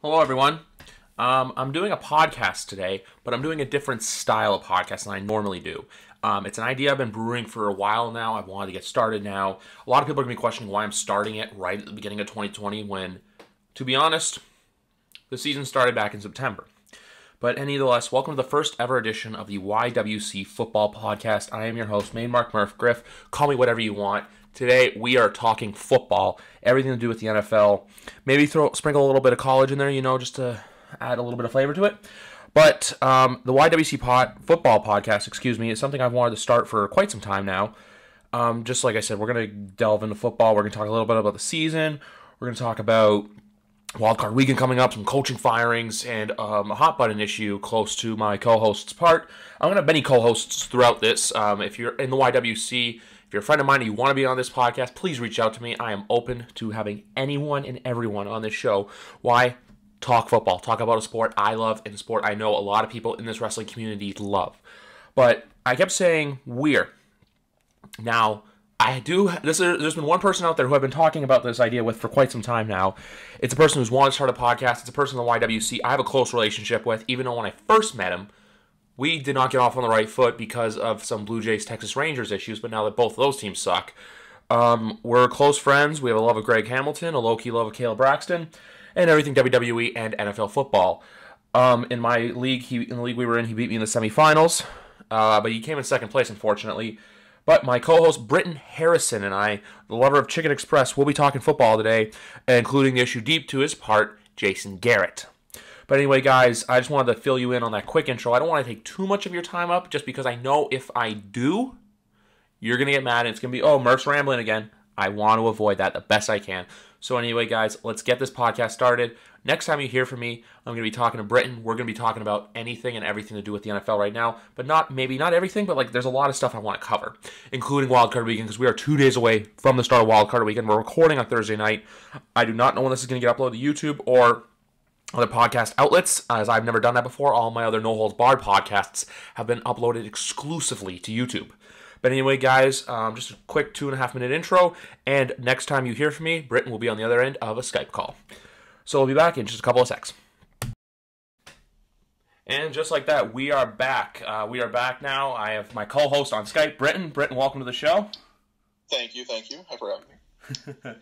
Hello, everyone. Um, I'm doing a podcast today, but I'm doing a different style of podcast than I normally do. Um, it's an idea I've been brewing for a while now. I've wanted to get started now. A lot of people are going to be questioning why I'm starting it right at the beginning of 2020 when, to be honest, the season started back in September. But nevertheless, welcome to the first ever edition of the YWC Football Podcast. I am your host, Main Mark Murph Griff. Call me whatever you want. Today we are talking football, everything to do with the NFL. Maybe throw sprinkle a little bit of college in there, you know, just to add a little bit of flavor to it. But um, the YWC pod, football podcast, excuse me, is something I've wanted to start for quite some time now. Um, just like I said, we're going to delve into football. We're going to talk a little bit about the season. We're going to talk about wildcard weekend coming up, some coaching firings, and um, a hot button issue close to my co-host's part. I'm going to have many co-hosts throughout this. Um, if you're in the YWC, if you're a friend of mine and you want to be on this podcast, please reach out to me. I am open to having anyone and everyone on this show. Why? Talk football. Talk about a sport I love and a sport I know a lot of people in this wrestling community love. But I kept saying we're. Now, I do. This is, there's been one person out there who I've been talking about this idea with for quite some time now. It's a person who's wanted to start a podcast. It's a person in the YWC I have a close relationship with, even though when I first met him, we did not get off on the right foot because of some Blue Jays Texas Rangers issues. But now that both of those teams suck, um, we're close friends. We have a love of Greg Hamilton, a low key love of Caleb Braxton, and everything WWE and NFL football. Um, in my league, he in the league we were in, he beat me in the semifinals, uh, but he came in second place, unfortunately. But my co-host Britton Harrison and I, the lover of Chicken Express, will be talking football today, including the issue deep to his part, Jason Garrett. But anyway, guys, I just wanted to fill you in on that quick intro. I don't want to take too much of your time up, just because I know if I do, you're gonna get mad and it's gonna be, oh, Murph's rambling again. I want to avoid that the best I can. So anyway, guys, let's get this podcast started. Next time you hear from me, I'm going to be talking to Britton. We're going to be talking about anything and everything to do with the NFL right now, but not maybe not everything, but like there's a lot of stuff I want to cover, including Wildcard Weekend because we are two days away from the start of Wildcard Weekend. We're recording on Thursday night. I do not know when this is going to get uploaded to YouTube or other podcast outlets, as I've never done that before. All my other No Holds Barred podcasts have been uploaded exclusively to YouTube. But anyway, guys, um, just a quick two and a half minute intro, and next time you hear from me, Britton will be on the other end of a Skype call. So we'll be back in just a couple of secs. And just like that, we are back. Uh, we are back now. I have my co-host on Skype, Britton. Britton, welcome to the show. Thank you, thank you. For having me.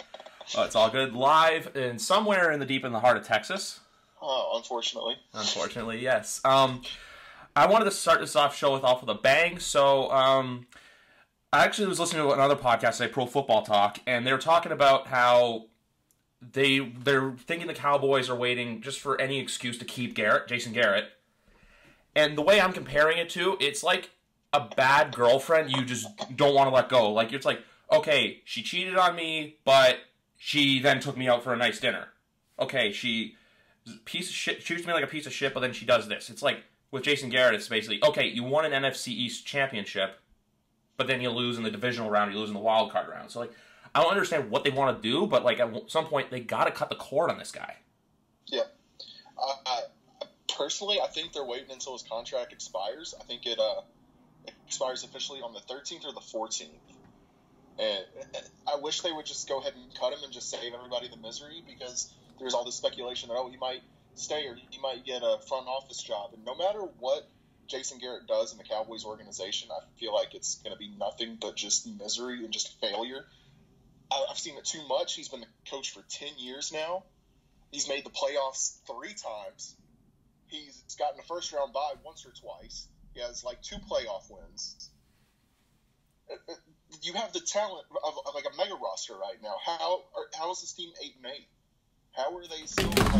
well, it's all good. Live in somewhere in the deep in the heart of Texas. Oh, unfortunately. Unfortunately, yes. Um, I wanted to start this off show with off with a bang. So, um, I actually was listening to another podcast today, Pro Football Talk, and they were talking about how they they're thinking the Cowboys are waiting just for any excuse to keep Garrett, Jason Garrett. And the way I'm comparing it to, it's like a bad girlfriend you just don't want to let go. Like it's like, okay, she cheated on me, but she then took me out for a nice dinner. Okay, she piece of shit shoots me like a piece of shit, but then she does this. It's like with Jason Garrett, it's basically okay, you won an NFC East championship, but then you lose in the divisional round, you lose in the wild card round. So like I don't understand what they want to do, but like at some point they got to cut the cord on this guy. Yeah. Uh, personally, I think they're waiting until his contract expires. I think it uh, expires officially on the 13th or the 14th. And I wish they would just go ahead and cut him and just save everybody the misery because there's all this speculation that oh he might stay or he might get a front office job. And no matter what Jason Garrett does in the Cowboys organization, I feel like it's going to be nothing but just misery and just failure. I've seen it too much. He's been the coach for 10 years now. He's made the playoffs three times. He's gotten a first round bye once or twice. He has like two playoff wins. Uh, uh, you have the talent of, of like a mega roster right now. How how is this team eight and eight? How are they still like,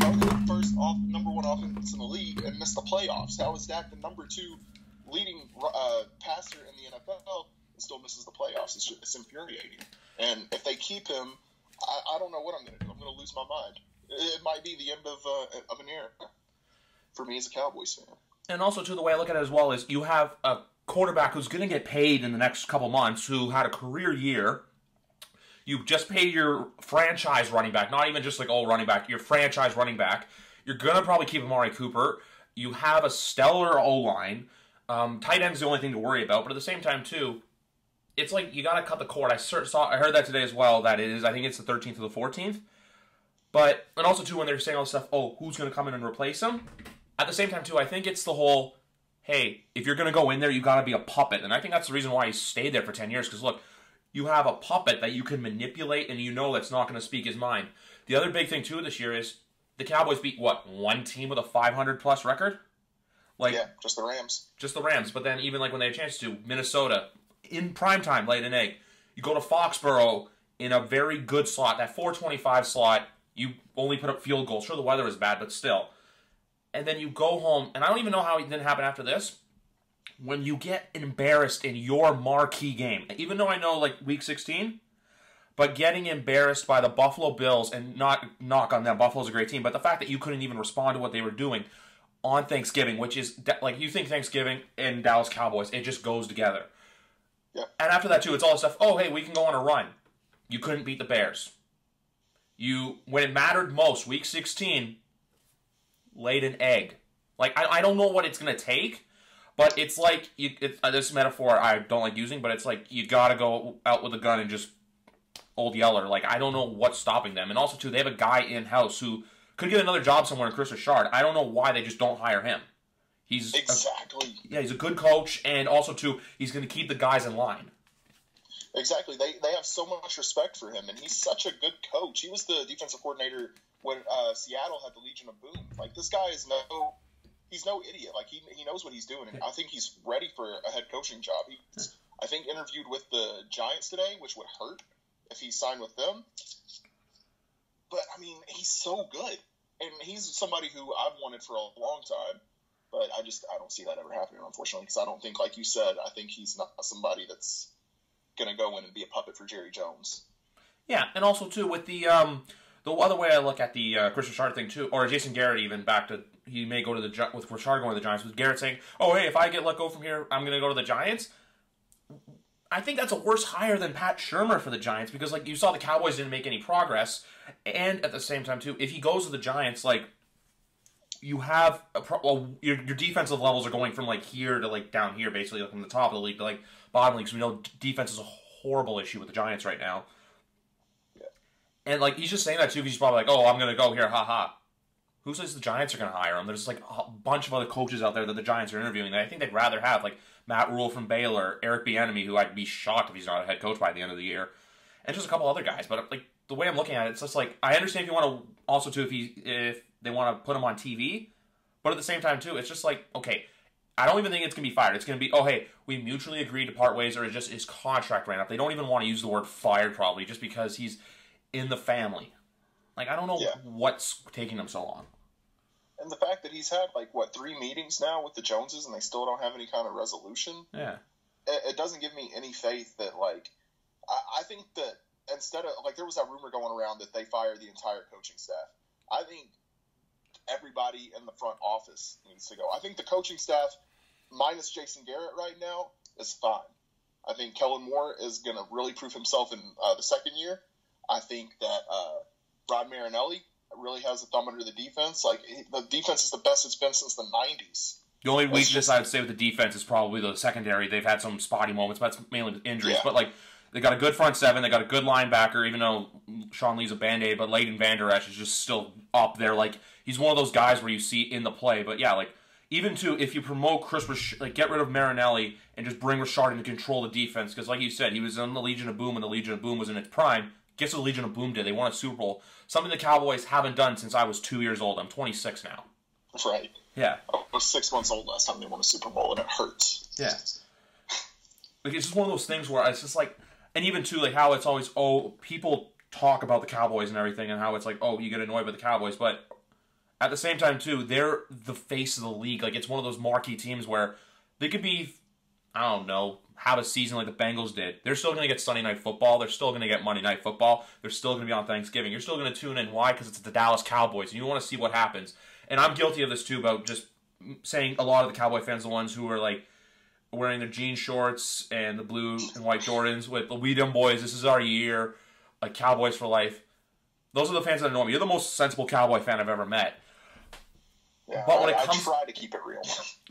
how are they the first off, number one offense in the league and miss the playoffs? How is that the number two leading uh, passer in the NFL and still misses the playoffs? It's, just, it's infuriating. And if they keep him, I, I don't know what I'm going to do. I'm going to lose my mind. It, might be the end of uh, of an era for me as a Cowboys fan. And also, too, the way I look at it as well is you have a quarterback who's going to get paid in the next couple months, who had a career year. You just paid your franchise running back, not even just like old running back, your franchise running back. You're gonna probably keep Amari Cooper. You have a stellar O line. Um, tight end is the only thing to worry about, but at the same time too, it's like you got to cut the cord. I saw, I heard that today as well. That it is, I think it's the 13th or the 14th. But and also too when they're saying all this stuff, oh, who's going to come in and replace him? At the same time too, I think it's the whole, hey, if you're going to go in there, you got to be a puppet, and I think that's the reason why he stayed there for ten years. Because look, you have a puppet that you can manipulate, and you know that's not going to speak his mind. The other big thing too this year is the Cowboys beat what one team with a 500 plus record. Like yeah, just the Rams. Just the Rams. But then even like when they had a chance to, Minnesota in prime time laid an egg. You go to Foxborough in a very good slot, that 425 slot. You only put up field goals. Sure, the weather was bad, but still. And then you go home, and I don't even know how it didn't happen after this. When you get embarrassed in your marquee game, even though I know like week 16, but getting embarrassed by the Buffalo Bills and not knock on them, Buffalo's a great team, but the fact that you couldn't even respond to what they were doing on Thanksgiving, which is like you think Thanksgiving and Dallas Cowboys, it just goes together. Yeah. And after that too, it's all stuff. Oh, hey, we can go on a run. You couldn't beat the Bears. You when it mattered most, week sixteen, laid an egg. Like I, I don't know what it's gonna take, but it's like you, it's, uh, this metaphor I don't like using, but it's like you gotta go out with a gun and just old Yeller. Like I don't know what's stopping them, and also too they have a guy in house who could get another job somewhere in Kris Richard. I don't know why they just don't hire him. He's exactly a, yeah, he's a good coach, and also too, he's going to keep the guys in line. Exactly, they they have so much respect for him, and he's such a good coach. He was the defensive coordinator when uh, Seattle had the Legion of Boom. Like this guy is no, he's no idiot. Like he he knows what he's doing, and I think he's ready for a head coaching job. He's I think interviewed with the Giants today, which would hurt if he signed with them. But I mean, he's so good, and he's somebody who I've wanted for a long time. But I just I don't see that ever happening, unfortunately, because I don't think, like you said, I think he's not somebody that's going to go in and be a puppet for Jerry Jones. Yeah, and also too with the um the other way I look at the uh, Kris Richard thing too, or Jason Garrett even back to he may go to the with Richard going to the Giants with Garrett saying, "Oh hey, if I get let go from here, I'm going to go to the Giants." I think that's a worse hire than Pat Shurmur for the Giants because, like, you saw the Cowboys didn't make any progress, and at the same time, too, if he goes to the Giants, like, you have a pro- well, your, your defensive levels are going from like here to like down here, basically, like from the top of the league to like bottom league. So we know defense is a horrible issue with the Giants right now. And like he's just saying that too because he's probably like, "Oh, I'm gonna go here, haha." Who says the Giants are gonna hire him? There's like a bunch of other coaches out there that the Giants are interviewing that I think they'd rather have, like Matt Rhule from Baylor, Eric Bieniemy, who I'd be shocked if he's not a head coach by the end of the year, and just a couple other guys. But like the way I'm looking at it, it's just like I understand if you want to also too if he if they want to put him on TV, but at the same time too, it's just like okay. I don't even think it's gonna be fired. It's gonna be, oh hey, we mutually agreed to part ways, or it just his contract ran up. They don't even want to use the word fired, probably, just because he's in the family. Like I don't know yeah. what's taking them so long and the fact that he's had like what three meetings now with the Joneses and they still don't have any kind of resolution. Yeah, it, it doesn't give me any faith that like I, I, think that instead of like there was that rumor going around that they fired the entire coaching staff. I think everybody in the front office needs to go. I think the coaching staff minus Jason Garrett right now is fine. I think Kellen Moore is going to really prove himself in uh, the second year. I think that uh, Rod Marinelli really has a thumb under the defense. Like the defense is the best it's been since the '90s. The only weakness just, I would say with the defense is probably the secondary. They've had some spotty moments, but that's mainly injuries. Yeah. But like they got a good front seven, they got a good linebacker. Even though Sean Lee's a band aid, but Leighton Vander Esch is just still up there. Like he's one of those guys where you see in the play. But yeah, like even to if you promote Chris, like get rid of Marinelli and just bring Richard in to control the defense, because like you said, he was in the Legion of Boom, and the Legion of Boom was in its prime. Guess what the Legion of Boom did? They won a Super Bowl. Something the Cowboys haven't done since I was two years old. I'm 26 now. That's right. Yeah. I was six months old last time they won a Super Bowl, and it hurts. Yeah. Like it's just one of those things where it's just like, and even too like how it's always oh people talk about the Cowboys and everything, and how it's like oh you get annoyed by the Cowboys, but at the same time too they're the face of the league. Like it's one of those marquee teams where they could be, I don't know, have a season like the Bengals did. They're still going to get Sunday night football. They're still going to get Monday night football. They're still going to be on Thanksgiving. You're still going to tune in. Why? Because it's the Dallas Cowboys, and you want to see what happens. And I'm guilty of this too about just saying a lot of the Cowboy fans, the ones who are like wearing their jean shorts and the blue and white Jordans with the We Them Boys. This is our year, like Cowboys for life. Those are the fans that annoy me. You're the most sensible Cowboy fan I've ever met. Yeah, but when I, it comes, I try to keep it real.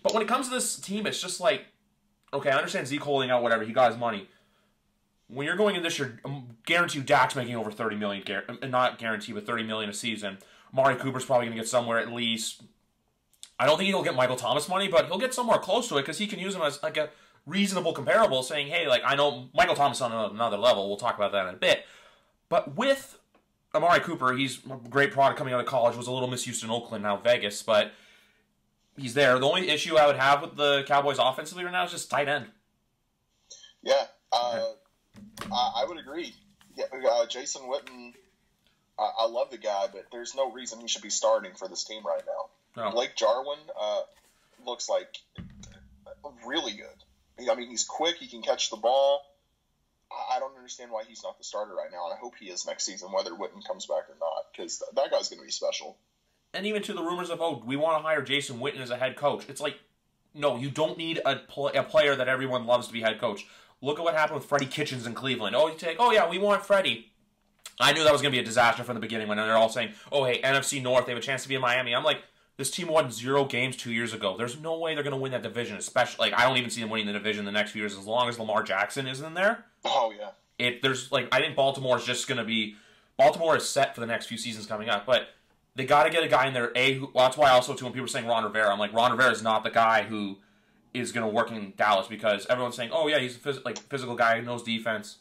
But when it comes to this team, it's just like okay, I understand Zeke holding out whatever. He got his money. When you're going in this year, um, guarantee you Dak's making over thirty million, gar- uh, not guarantee, but thirty million a season. Mari Cooper's probably going to get somewhere at least. I don't think he'll get Michael Thomas money, but he'll get somewhere close to it because he can use him as like a reasonable comparable, saying, "Hey, like I know Michael Thomas on another level. We'll talk about that in a bit." But with Amari Cooper, he's a great product coming out of college. Was a little misused in Oakland, now Vegas, but he's there. The only issue I would have with the Cowboys offensively right now is just tight end. Yeah, uh, I, I, would agree. Yeah, uh, Jason Witten, I, I, love the guy, but there's no reason he should be starting for this team right now. No. Blake Jarwin uh, looks like really good. I mean, he's quick. He can catch the ball. I don't understand why he's not the starter right now, and I hope he is next season, whether Witten comes back or not, because that guy's going to be special. And even to the rumors of, oh, we want to hire Jason Witten as a head coach. It's like, no, you don't need a, pl- a player that everyone loves to be head coach. Look at what happened with Freddie Kitchens in Cleveland. Oh, you take, oh yeah, we want Freddie. I knew that was going to be a disaster from the beginning when they're all saying, oh hey, NFC North, they have a chance to be in Miami. I'm like, this team won zero games two years ago. There's no way they're going to win that division, especially like I don't even see them winning the division the next few years as long as Lamar Jackson is in there. Oh yeah. It there's like I think Baltimore is just going to be Baltimore is set for the next few seasons coming up, but they got to get a guy in there. A who, well, that's why also too when people are saying Ron Rivera, I'm like Ron Rivera is not the guy who is going to work in Dallas because everyone's saying, oh yeah, he's a phys- like physical guy who knows defense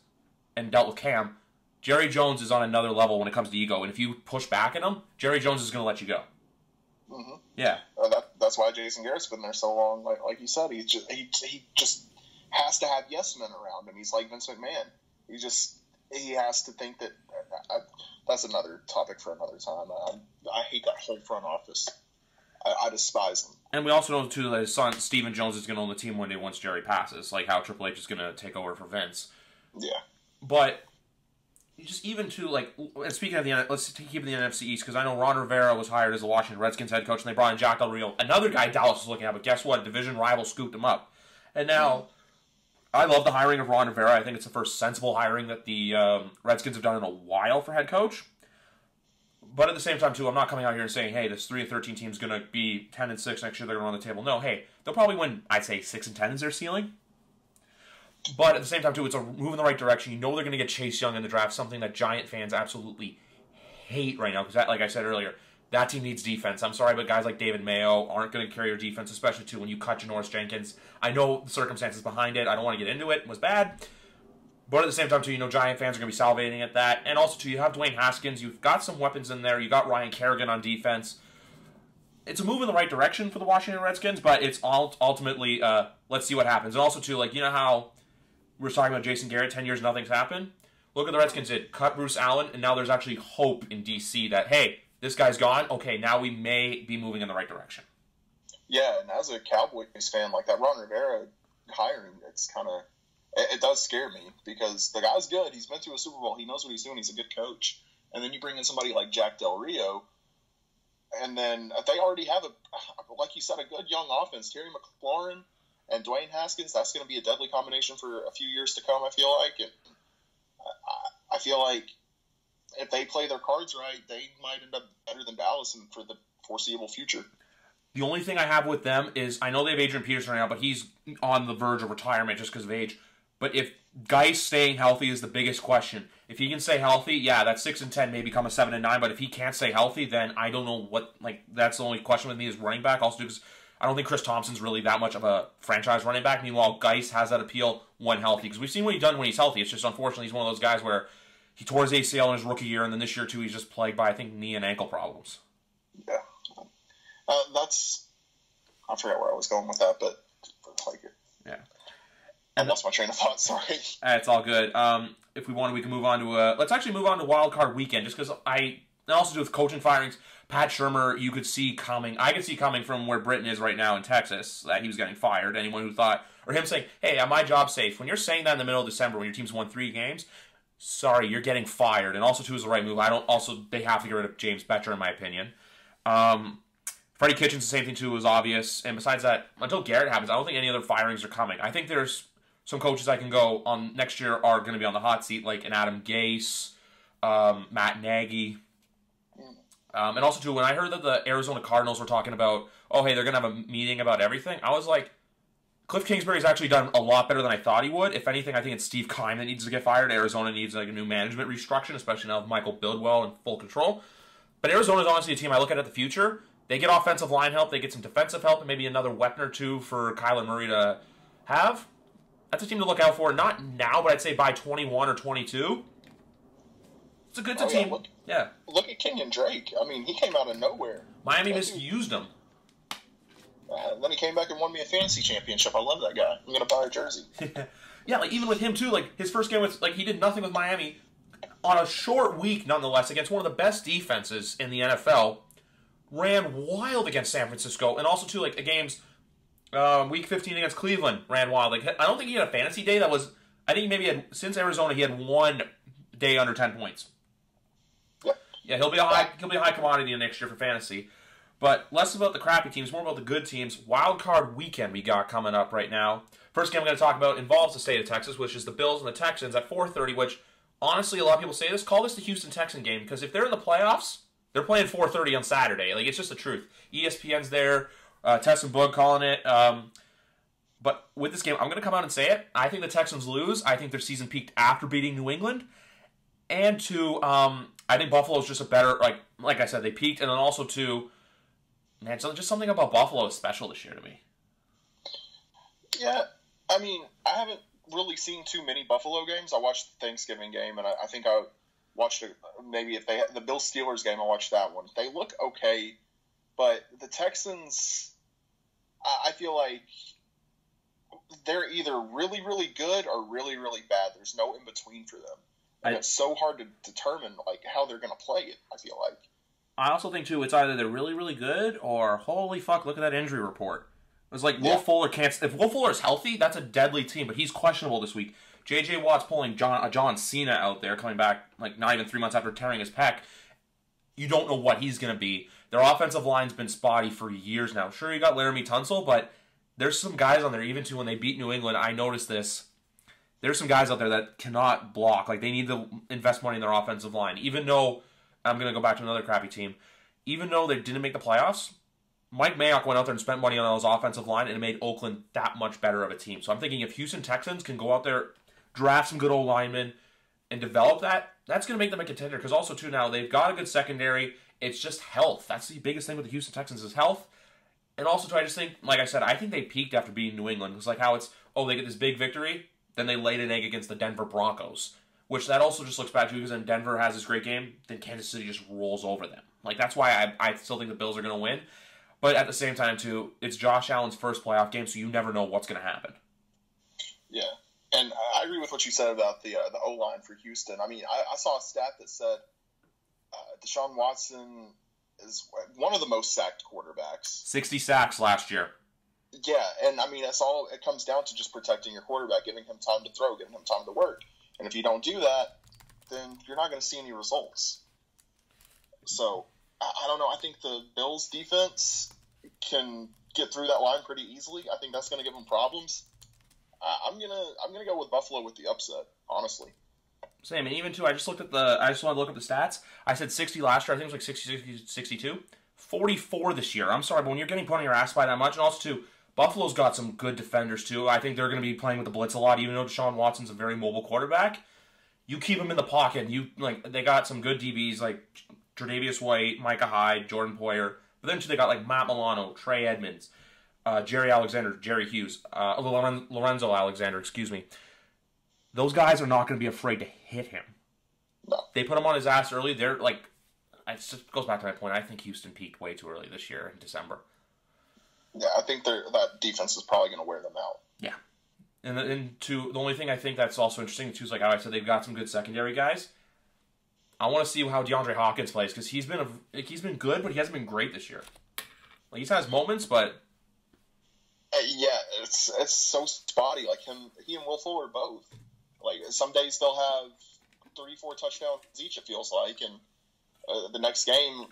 and dealt with Cam. Jerry Jones is on another level when it comes to ego, and if you push back at him, Jerry Jones is going to let you go. Mm-hmm. Yeah, uh, that, that's why Jason Garrett's been there so long. Like, like you said, he just he, he just has to have yes men around him. He's like Vince McMahon. He just he has to think that. Uh, that's another topic for another time. I, I hate that whole front office. I, I, despise them. And we also know too that his son Stephen Jones is going to own the team one day once Jerry passes, like how Triple H is going to take over for Vince. Yeah. But just even to like, and speaking of the let's keep in the NFC East because I know Ron Rivera was hired as the Washington Redskins head coach, and they brought in Jack Del Rio, another guy Dallas was looking at. But guess what? Division rival scooped him up, and now. I love the hiring of Ron Rivera. I think it's the first sensible hiring that the um, Redskins have done in a while for head coach. But at the same time, too, I'm not coming out here and saying, "Hey, this three and thirteen team is going to be ten and six next year. They're going to run the table." No, hey, they'll probably win. I'd say six and ten is their ceiling. But at the same time, too, it's a move in the right direction. You know they're going to get Chase Young in the draft, something that Giant fans absolutely hate right now. Because, like I said earlier, that team needs defense. I'm sorry, but guys like David Mayo aren't going to carry your defense, especially too when you cut Janoris Jenkins. I know the circumstances behind it. I don't want to get into it. It was bad. But at the same time, too, you know, Giant fans are going to be salivating at that. And also, too, you have Dwayne Haskins. You've got some weapons in there. You got Ryan Kerrigan on defense. It's a move in the right direction for the Washington Redskins, but it's all ultimately uh, let's see what happens. And also, too, like you know how we are talking about Jason Garrett, ten years nothing's happened. Look at the Redskins did cut Bruce Allen, and now there's actually hope in DC that hey, this guy's gone. Okay, now we may be moving in the right direction. Yeah, and as a Cowboys fan, like that Ron Rivera hiring, it's kind of it, it, does scare me because the guy's good. He's been to a Super Bowl. He knows what he's doing. He's a good coach. And then you bring in somebody like Jack Del Rio, and then they already have a, like you said, a good young offense. Terry McLaurin and Dwayne Haskins. That's going to be a deadly combination for a few years to come. I feel like, and I, I feel like if they play their cards right, they might end up better than Dallas for the foreseeable future. The only thing I have with them is I know they have Adrian Peterson right now, but he's on the verge of retirement just because of age. But if Guice staying healthy is the biggest question. If he can stay healthy, yeah, that six and ten may become a seven and nine. But if he can't stay healthy, then I don't know what. Like that's the only question with me is running back. Also, because I don't think Chris Thompson's really that much of a franchise running back. Meanwhile, Guice has that appeal when healthy because we've seen what he's done when he's healthy. It's just unfortunately he's one of those guys where he tore his ACL in his rookie year, and then this year too he's just plagued by I think knee and ankle problems. Yeah, uh, that's I forgot where I was going with that, but like yeah. I lost my train of thought. Sorry. Uh, it's all good. Um, if we want, we can move on to uh, let's actually move on to Wild Card Weekend, just because I also do with coaching firings. Pat Shurmur, you could see coming. I could see coming from where Britton is right now in Texas that he was getting fired. Anyone who thought, or him saying, "Hey, my job safe?" When you're saying that in the middle of December, when your team's won three games, sorry, you're getting fired. And also, two is the right move. I don't. Also, they have to get rid of James Bettcher, in my opinion. Um, Freddie Kitchens, the same thing too, was obvious. And besides that, until Garrett happens, I don't think any other firings are coming. I think there's some coaches I can go on next year are going to be on the hot seat, like an Adam Gase, um, Matt Nagy. Um, and also, too, when I heard that the Arizona Cardinals were talking about, oh, hey, they're going to have a meeting about everything, I was like, Cliff Kingsbury's actually done a lot better than I thought he would. If anything, I think it's Steve Keim that needs to get fired. Arizona needs like a new management restructuring, especially now with Michael Bidwill in full control. But Arizona's honestly a team I look at at the future. They get offensive line help, they get some defensive help, and maybe another weapon or two for Kyler Murray to have. That's a team to look out for. Not now, but I'd say by 21 or 22. It's a good Oh, yeah, team. look- yeah. Look at Kenyan Drake. I mean, he came out of nowhere. Miami misused him. Uh, then he came back and won me a fantasy championship. I love that guy. I'm gonna buy a jersey. yeah, like even with him too, like his first game was like he did nothing with Miami on a short week, nonetheless, against one of the best defenses in the NFL. Ran wild against San Francisco, and also too like the games, uh, week 15 against Cleveland ran wild. Like I don't think he had a fantasy day that was. I think maybe had since Arizona he had one day under 10 points. Yeah, he'll be a high he'll be a high commodity next year for fantasy. But less about the crappy teams, more about the good teams. Wild card weekend we got coming up right now. First game I'm going to talk about involves the state of Texas, which is the Bills and the Texans at 4:30. Which honestly, a lot of people say this. Call this the Houston Texan game because if they're in the playoffs, they're playing 4:30 on Saturday. Like it's just the truth. ESPN's there. Uh, Tess and Boog calling it. Um, but with this game, I'm going to come out and say it. I think the Texans lose. I think their season peaked after beating New England. And two, um, I think Buffalo's just a better like like I said, they peaked, and then also two, man, so just something about Buffalo is special this year to me. Yeah, I mean, I haven't really seen too many Buffalo games. I watched the Thanksgiving game, and I, I think I watched a, maybe if they the Bill Steelers game, I watched that one. They look okay, but the Texans, I, I feel like they're either really really good or really really bad. There's no in between for them, and I- it's so hard to determine like how they're going to play it. I feel like. I also think too, it's either they're really really good or holy fuck, look at that injury report. It was like Will Fuller can't. If Will Fuller's healthy, that's a deadly team, but he's questionable this week. J.J. Watt's pulling John uh, John Cena out there, coming back like not even three months after tearing his pec. You don't know what he's going to be. Their offensive line's been spotty for years now. Sure, you got Laremy Tunsil, but there's some guys on there. Even too when they beat New England, I noticed this. There's some guys out there that cannot block. Like they need to invest money in their offensive line. Even though I'm going to go back to another crappy team. Even though they didn't make the playoffs, Mike Mayock went out there and spent money on those offensive line, and it made Oakland that much better of a team. So I'm thinking if Houston Texans can go out there, draft some good old linemen, and develop that, that's going to make them a contender. Because also too now they've got a good secondary. It's just health. That's the biggest thing with the Houston Texans is health. And also too, I just think, like I said, I think they peaked after beating New England. It's like how it's oh they get this big victory, then they laid an egg against the Denver Broncos, which that also just looks bad too because then Denver has this great game, then Kansas City just rolls over them. Like that's why I, I still think the Bills are going to win. But at the same time, too, it's Josh Allen's first playoff game, so you never know what's going to happen. Yeah, and I agree with what you said about the uh, the O line for Houston. I mean, I, I saw a stat that said uh, Deshaun Watson is one of the most sacked quarterbacks. 60 sacks last year. Yeah, and I mean that's all. It comes down to just protecting your quarterback, giving him time to throw, giving him time to work. And if you don't do that, then you're not going to see any results. So I, don't know. I think the Bills' defense can get through that line pretty easily. I think that's going to give them problems. I'm gonna I'm gonna go with Buffalo with the upset. Honestly. Same, and even too, I just looked at the, I just wanted to look up the stats. I said 60 last year, I think it was like 60, 60 62. 44 this year. I'm sorry, but when you're getting put on your ass by that much, and also too, Buffalo's got some good defenders too. I think they're going to be playing with the blitz a lot, even though Deshaun Watson's a very mobile quarterback. You keep him in the pocket. You like they got some good DBs like Tre'Davious White, Micah Hyde, Jordan Poyer. But then too, they got like Matt Milano, Trey Edmonds, uh, Jerry Alexander, Jerry Hughes, uh, Lorenzo Alexander. Excuse me. Those guys are not going to be afraid to hit him. They put him on his ass early. They're like, it just goes back to my point. I think Houston peaked way too early this year in December. I think that defense is probably going to wear them out. Yeah. And and to the only thing I think that's also interesting too is like how I said they've got some good secondary guys. I want to see how DeAndre Hopkins plays because he's been a, like, he's been good, but he hasn't been great this year. Like he's had his moments, but Uh, yeah, it's it's so spotty. Like him, he and Will Fuller both. Like some days they'll have three, four touchdowns each. It feels like, and uh, the next game,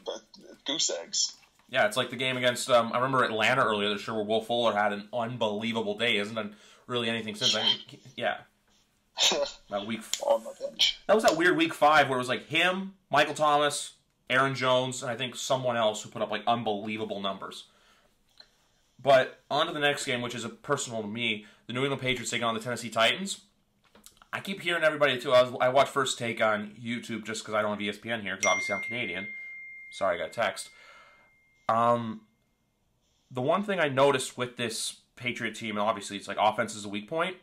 goose eggs. Yeah, it's like the game against um, I remember Atlanta earlier this year where Will Fuller had an unbelievable day. Isn't done really anything since. I mean, yeah, that week on my bench. that was that weird week five where it was like him, Michael Thomas, Aaron Jones, and I think someone else who put up like unbelievable numbers. But on to the next game, which is a personal to me, the New England Patriots taking on the Tennessee Titans. I keep hearing everybody too. I was I watch First Take on YouTube just because I don't have ESPN here because obviously I'm Canadian. Sorry, I got text. Um, the one thing I noticed with this Patriot team, and obviously it's like offense is a weak point.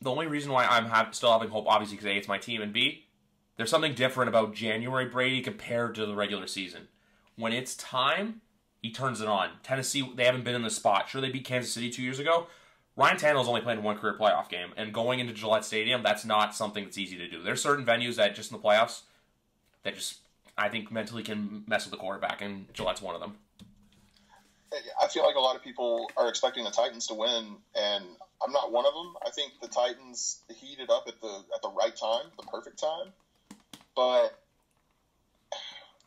The only reason why I'm have, still having hope, obviously, because A, it's my team, and B, there's something different about January Brady compared to the regular season. When it's time, he turns it on. Tennessee, they haven't been in the spot. Sure, they beat Kansas City two years ago. Ryan Tannehill's only played one career playoff game, and going into Gillette Stadium, that's not something that's easy to do. There's certain venues that just in the playoffs that just I think mentally can mess with the quarterback, and Gillette's one of them. I feel like a lot of people are expecting the Titans to win, and I'm not one of them. I think the Titans heated up at the at the right time, the perfect time. But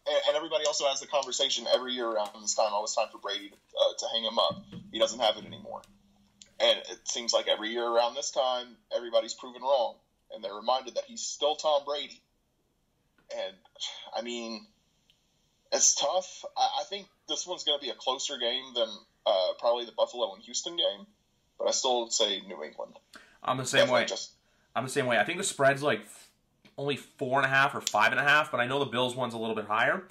and everybody also has the conversation every year around this time. Oh, it's time for Brady uh, to hang him up. He doesn't have it anymore, and it seems like every year around this time, everybody's proven wrong, and they're reminded that he's still Tom Brady. I mean, it's tough. I, I think this one's going to be a closer game than uh, probably the Buffalo and Houston game, but I still say New England. I'm the same Definitely way. Just, I'm the same way. I think the spread's like only four and a half or five and a half, but I know the Bills one's a little bit higher.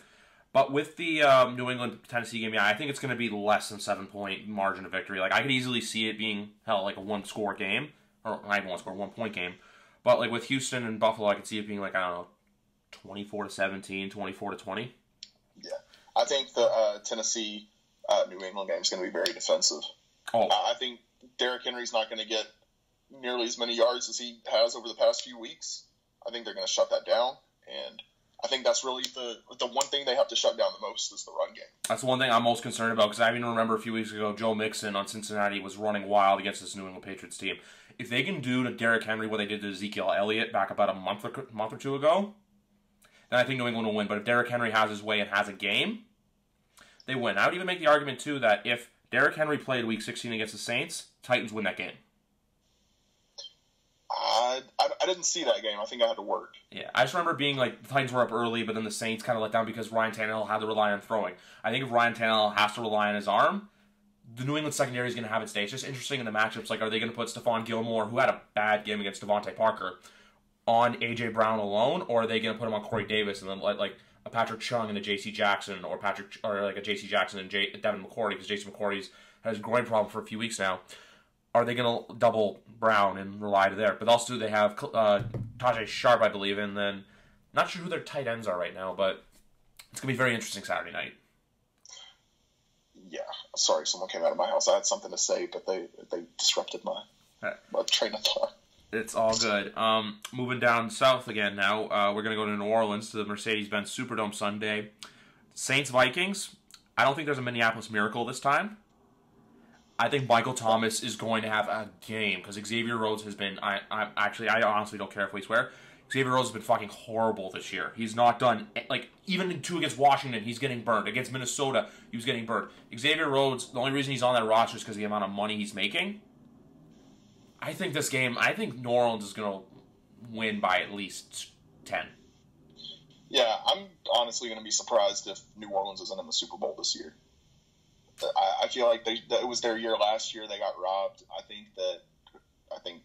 But with the um, New England Tennessee game, yeah, I think it's going to be less than seven point margin of victory. Like I could easily see it being hell like a one score game, or not even one score, one point game. But like with Houston and Buffalo, I could see it being like I don't know, 24 to 17, 24 to 20. Yeah. I think the uh, Tennessee uh, New England game is going to be very defensive. Oh. I think Derrick Henry's not going to get nearly as many yards as he has over the past few weeks. I think they're going to shut that down, and I think that's really the the one thing they have to shut down the most is the run game. That's the one thing I'm most concerned about because I even remember a few weeks ago Joe Mixon on Cincinnati was running wild against this New England Patriots team. If they can do to Derrick Henry what they did to Ezekiel Elliott back about a month or, month or two ago, then I think New England will win. But if Derrick Henry has his way and has a game, they win. I would even make the argument too that if Derrick Henry played Week 16 against the Saints, Titans win that game. I, I, I, didn't see that game. I think I had to work. Yeah, I just remember being like the Titans were up early, but then the Saints kind of let down because Ryan Tannehill had to rely on throwing. I think if Ryan Tannehill has to rely on his arm, the New England secondary is going to have its day. It's just interesting in the matchups. Like, are they going to put Stephon Gilmore, who had a bad game against DeVante Parker, on AJ Brown alone, or are they going to put him on Corey Davis and then let like a Patrick Chung and a J.C. Jackson, or Patrick or like a J.C. Jackson and J- Devin McCourty because Jason McCourty's has a groin problem for a few weeks now. Are they going to double Brown and rely to there? But also they have uh, Tajae Sharpe, I believe, and then not sure who their tight ends are right now, but it's going to be very interesting Saturday night. Yeah, sorry, someone came out of my house. I had something to say, but they they disrupted my, my train of thought. It's all good. Um, moving down south again now. Uh, we're going to go to New Orleans to the Mercedes Benz Superdome Sunday. Saints Vikings. I don't think there's a Minneapolis miracle this time. I think Michael Thomas is going to have a game because Xavier Rhodes has been. I, I actually, I honestly don't care if we swear. Xavier Rhodes has been fucking horrible this year. He's not done like even in two against Washington, he's getting burned. Against Minnesota, he was getting burned. Xavier Rhodes, the only reason he's on that roster is because of the amount of money he's making. I think this game. I think New Orleans is going to win by at least ten. Yeah, I'm honestly going to be surprised if New Orleans isn't in the Super Bowl this year. I, I feel like they, it was their year last year. They got robbed. I think that I think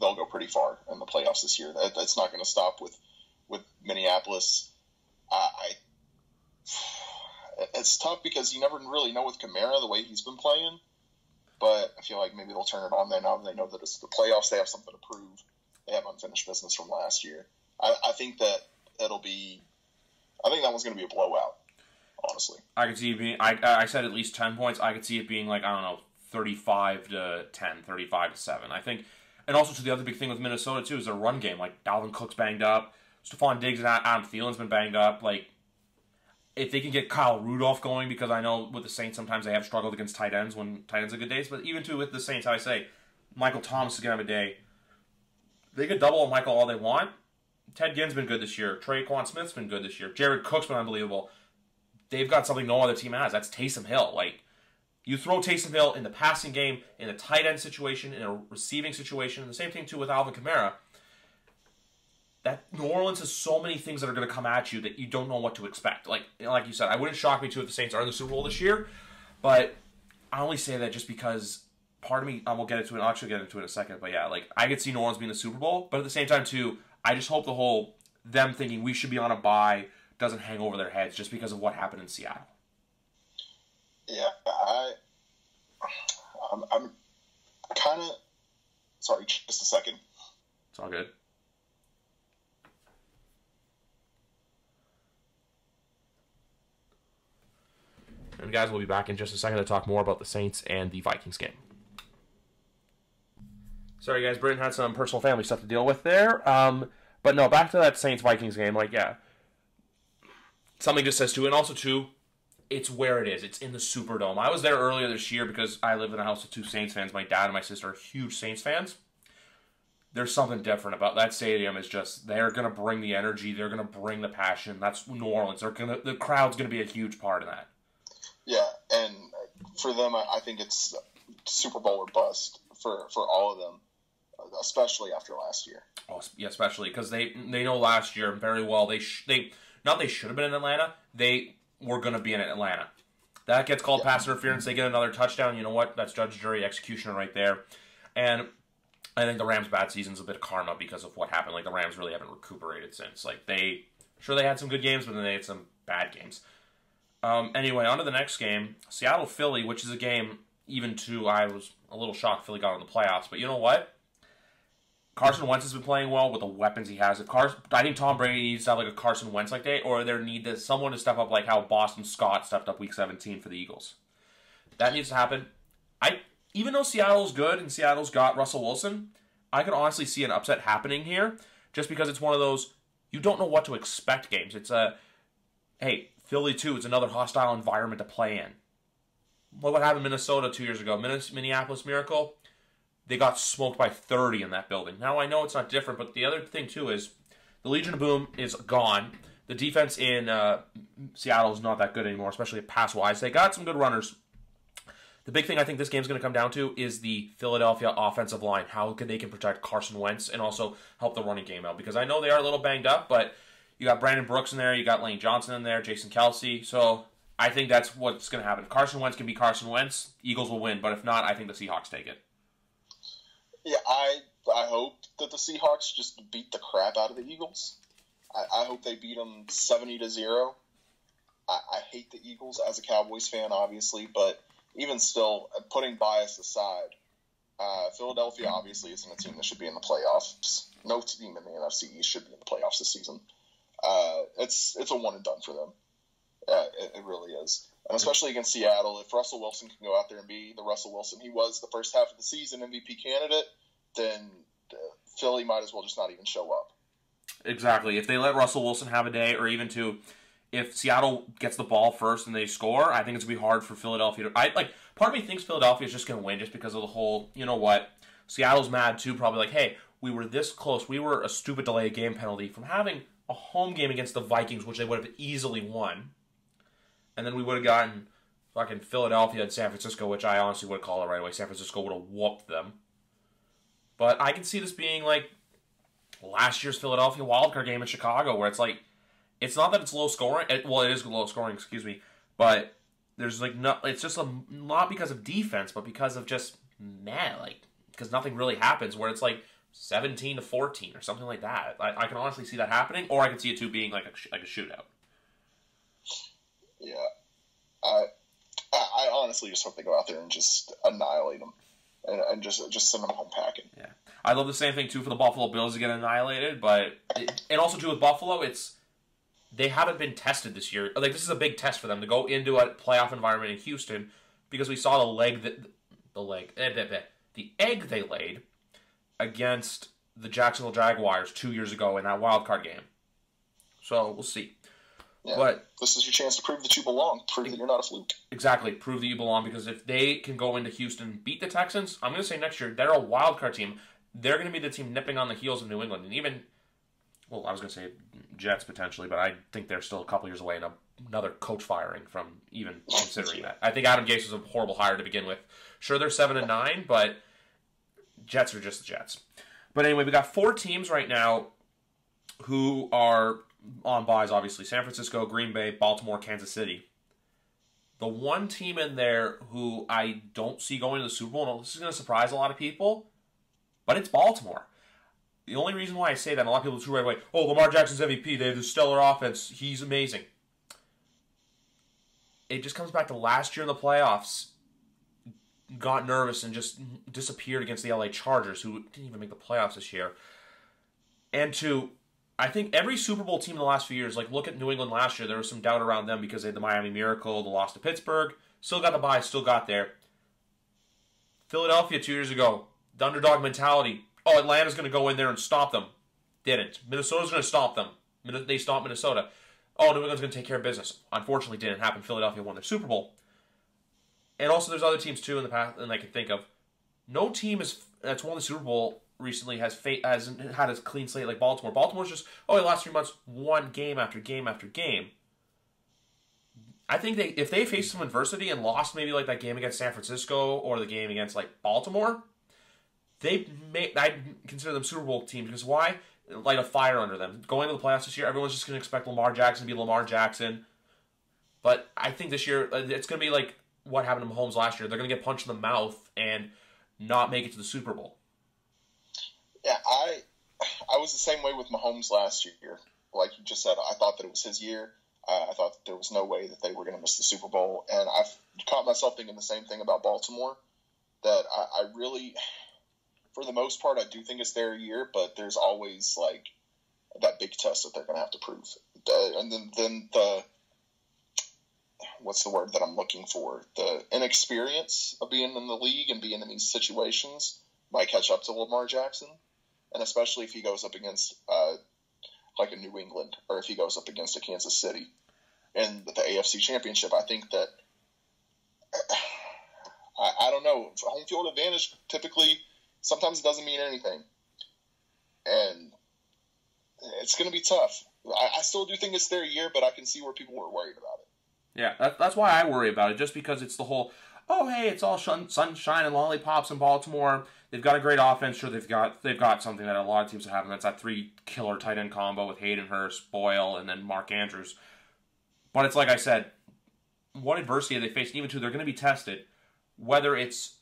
they'll go pretty far in the playoffs this year. That, that's not going to stop with with Minneapolis. I, I it's tough because you never really know with Kamara the way he's been playing. But I feel like maybe they'll turn it on then. Now they know that it's the playoffs. They have something to prove. They have unfinished business from last year. I, I think that it'll be. I think that one's going to be a blowout. Honestly, I could see it being. I I said at least ten points. I could see it being like I don't know, thirty-five to 10, 35 to seven. I think, and also to the other big thing with Minnesota too is their run game. Like Dalvin Cook's banged up, Stefon Diggs and Adam Thielen's been banged up. Like if they can get Kyle Rudolph going, because I know with the Saints sometimes they have struggled against tight ends when tight ends are good days, but even too with the Saints, how I say Michael Thomas is gonna have a day. They could double on Michael all they want. Ted Ginn's been good this year. Tre'Quan Smith's been good this year. Jared Cook's been unbelievable. They've got something no other team has. That's Taysom Hill. Like you throw Taysom Hill in the passing game, in a tight end situation, in a receiving situation, and the same thing too with Alvin Kamara that New Orleans has so many things that are going to come at you that you don't know what to expect. Like like you said, I wouldn't shock me too if the Saints are in the Super Bowl this year, but I only say that just because part of me, I will get into it. I'll actually get into it in a second. But yeah, like I could see New Orleans being the Super Bowl, but at the same time too, I just hope the whole them thinking we should be on a bye doesn't hang over their heads just because of what happened in Seattle. Yeah, I, I'm, I'm kind of sorry. Just a second. It's all good. And guys, we'll be back in just a second to talk more about the Saints and the Vikings game. Sorry, guys, Britton had some personal family stuff to deal with there. Um, but no, back to that Saints Vikings game. Like, yeah, something just says too, and also too, it's where it is. It's in the Superdome. I was there earlier this year because I live in a house with two Saints fans. My dad and my sister are huge Saints fans. There's something different about that stadium. Is just they're gonna bring the energy. They're gonna bring the passion. That's New Orleans. They're gonna the crowd's gonna be a huge part of that. Yeah, and for them, I think it's Super Bowl or bust for for all of them, especially after last year. Oh, yeah, especially because they they know last year very well. They sh- they not they should have been in Atlanta. They were going to be in Atlanta. That gets called yeah. pass interference. They get another touchdown. You know what? That's judge, jury, executioner right there. And I think the Rams' bad season's a bit of karma because of what happened. Like the Rams really haven't recuperated since. Like they, sure they had some good games, but then they had some bad games. Um, anyway, on to the next game, Seattle Philly, which is a game even to I was a little shocked Philly got in the playoffs, but you know what? Carson Wentz has been playing well with the weapons he has. If Carson, I think Tom Brady needs to have like a Carson Wentz like that, or there need to someone to step up like how Boston Scott stepped up Week 17 for the Eagles. That needs to happen. I even though Seattle's good and Seattle's got Russell Wilson, I could honestly see an upset happening here, just because it's one of those you don't know what to expect games. It's a hey Philly too. It's another hostile environment to play in. What happened in Minnesota two years ago? Minneapolis Miracle they got smoked by 30 in that building. Now I know it's not different, but the other thing too is the Legion of Boom is gone. The defense in uh, Seattle is not that good anymore, especially pass wise. They got some good runners. The big thing I think this game is going to come down to is the Philadelphia offensive line. How can they can protect Carson Wentz and also help the running game out? Because I know they are a little banged up, but you got Brandon Brooks in there, you got Lane Johnson in there, Jason Kelce. So I think that's what's going to happen. If Carson Wentz can be Carson Wentz, Eagles will win. But if not, I think the Seahawks take it. Yeah, I I hope that the Seahawks just beat the crap out of the Eagles. I, I hope they beat them seventy to zero. I, I hate the Eagles as a Cowboys fan, obviously, but even still, putting bias aside, uh, Philadelphia obviously isn't a team that should be in the playoffs. No team in the NFC East should be in the playoffs this season. Uh, it's it's a one and done for them. Uh, it, it, really is and especially against Seattle, if Russell Wilson can go out there and be the Russell Wilson he was the first half of the season MVP candidate, then Philly might as well just not even show up. Exactly. If they let Russell Wilson have a day, or even to, if Seattle gets the ball first and they score, I think it's gonna be hard for Philadelphia to. I like. Part of me thinks Philadelphia is just gonna win just because of the whole. You know what? Seattle's mad too. Probably like, hey, we were this close. We were a stupid delay game penalty from having a home game against the Vikings, which they would have easily won and then we would have gotten fucking Philadelphia and San Francisco, which I honestly would call it right away. San Francisco would have whooped them. But I can see this being like last year's Philadelphia wildcard game in Chicago, where it's like, it's not that it's low scoring. It, well, it is low scoring, excuse me, but there's like no. It's just a, not because of defense, but because of just man, like because nothing really happens. Where it's like seventeen to fourteen or something like that. I, I can honestly see that happening, or I can see it too being like a like a shootout. Yeah, I, I honestly just hope they go out there and just annihilate them, and, and just just send them home packing. Yeah, I love the same thing too for the Buffalo Bills to get annihilated, but it, and also too with Buffalo, it's they haven't been tested this year. Like this is a big test for them to go into a playoff environment in Houston because we saw the leg that the leg eh, the egg they laid against the Jacksonville Jaguars two years ago in that wild card game. So we'll see. Yeah. But this is your chance to prove that you belong. Prove that you're not a fluke. Exactly. Prove that you belong because if they can go into Houston, beat the Texans, I'm going to say next year they're a wild card team. They're going to be the team nipping on the heels of New England, and even well, I was going to say Jets potentially, but I think they're still a couple years away and another coach firing from even considering that. I think Adam Gase was a horrible hire to begin with. Sure, they're seven and nine, but Jets are just the Jets. But anyway, we got four teams right now who are on byes, obviously San Francisco, Green Bay, Baltimore, Kansas City. The one team in there who I don't see going to the Super Bowl, and this is going to surprise a lot of people, but it's Baltimore. The only reason why I say that, and a lot of people too right away, oh, Lamar Jackson's MVP, they have this stellar offense, he's amazing. It just comes back to last year in the playoffs, got nervous and just disappeared against the LA Chargers, who didn't even make the playoffs this year. And to I think every Super Bowl team in the last few years, like look at New England last year, there was some doubt around them because they had the Miami Miracle, the loss to Pittsburgh, still got the bye, still got there. Philadelphia two years ago, the underdog mentality. Oh, Atlanta's going to go in there and stop them. Didn't. Minnesota's going to stop them. They stopped Minnesota. Oh, New England's going to take care of business. Unfortunately, didn't happen. Philadelphia won their Super Bowl. And also, there's other teams too in the past, and I can think of. No team is that's won the Super Bowl recently has fa- has had a clean slate like Baltimore. Baltimore's just oh, the last three months won game after game after game. I think they if they faced some adversity and lost maybe like that game against San Francisco or the game against like Baltimore, they may I consider them Super Bowl teams because why? Light a fire under them. Going to the playoffs this year, everyone's just going to expect Lamar Jackson to be Lamar Jackson. But I think this year uh, it's going to be like what happened to Mahomes last year. They're going to get punched in the mouth and not make it to the Super Bowl. Yeah, I I was the same way with Mahomes last year. Like you just said, I thought that it was his year. Uh, I thought there was no way that they were going to miss the Super Bowl, and I've caught myself thinking the same thing about Baltimore. That I, I really, for the most part, I do think it's their year, but there's always like that big test that they're going to have to prove. and then then the what's the word that I'm looking for? The inexperience of being in the league and being in these situations might catch up to Lamar Jackson and especially if he goes up against uh, like a New England or if he goes up against a Kansas City in the AFC Championship. I think that I, I don't know home field advantage typically sometimes it doesn't mean anything, and it's going to be tough. I, I, still do think it's their year, but I can see where people were worried about it. Yeah, that, that's why I worry about it, just because it's the whole oh hey, it's all sunshine and lollipops in Baltimore. They've got a great offense. Sure, they've got they've got something that a lot of teams have, and that's that three killer tight end combo with Hayden Hurst, Boyle, and then Mark Andrews. But it's like I said, what adversity they face, even two, they're going to be tested. Whether it's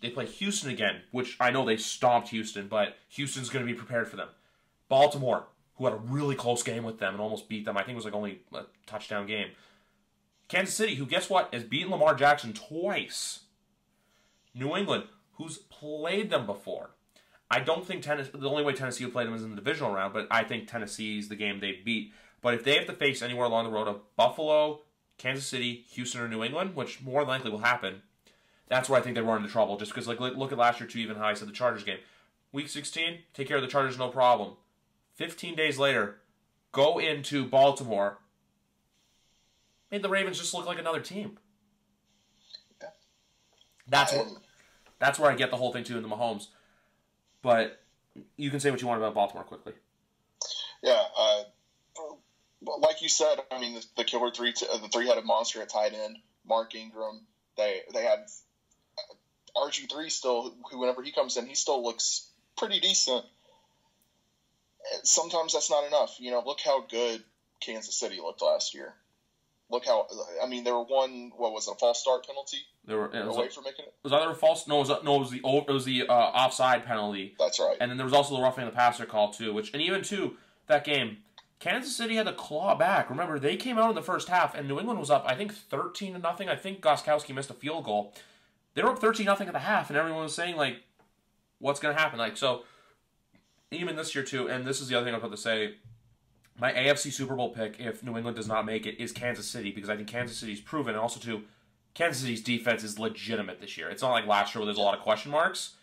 they play Houston again, which I know they stomped Houston, but Houston's going to be prepared for them. Baltimore, who had a really close game with them and almost beat them. I think it was like only a touchdown game. Kansas City, who guess what, has beaten Lamar Jackson twice. New England, who's played them before. I don't think Tennessee, the only way Tennessee will play them is in the divisional round, but I think Tennessee's the game they beat. But if they have to face anywhere along the road of Buffalo, Kansas City, Houston, or New England, which more likely will happen, that's where I think they run into trouble. Just because, like, look at last year, too, even how I said the Chargers game. Week 16, take care of the Chargers, no problem. 15 days later, go into Baltimore, made the Ravens just look like another team. That's what. That's where I get the whole thing too in the Mahomes. But you can say what you want about Baltimore quickly. Yeah, uh, like you said, I mean the, the killer three, t- the three-headed monster at tight end, Mark Ingram. They they have uh, RG three still. Who whenever he comes in, he still looks pretty decent. Sometimes that's not enough. You know, look how good Kansas City looked last year look how I mean there were one what was it, a false start penalty. There were it was away for making it. Was either a false? No, it was no, it was the it was the uh, offside penalty. That's right. And then there was also the roughing the passer call too, which and even too that game. Kansas City had to claw back. Remember, they came out in the first half, and New England was up, I think, thirteen to nothing. I think Gostkowski missed a field goal. They were up thirteen nothing at the half, and everyone was saying like, "What's going to happen?" Like so. Even this year too, and this is the other thing I'm about to say my AFC Super Bowl pick, if New England does not make it, is Kansas City because I think Kansas City's proven, and also too, Kansas City's defense is legitimate this year. It's not like last year where there's a lot of question marks.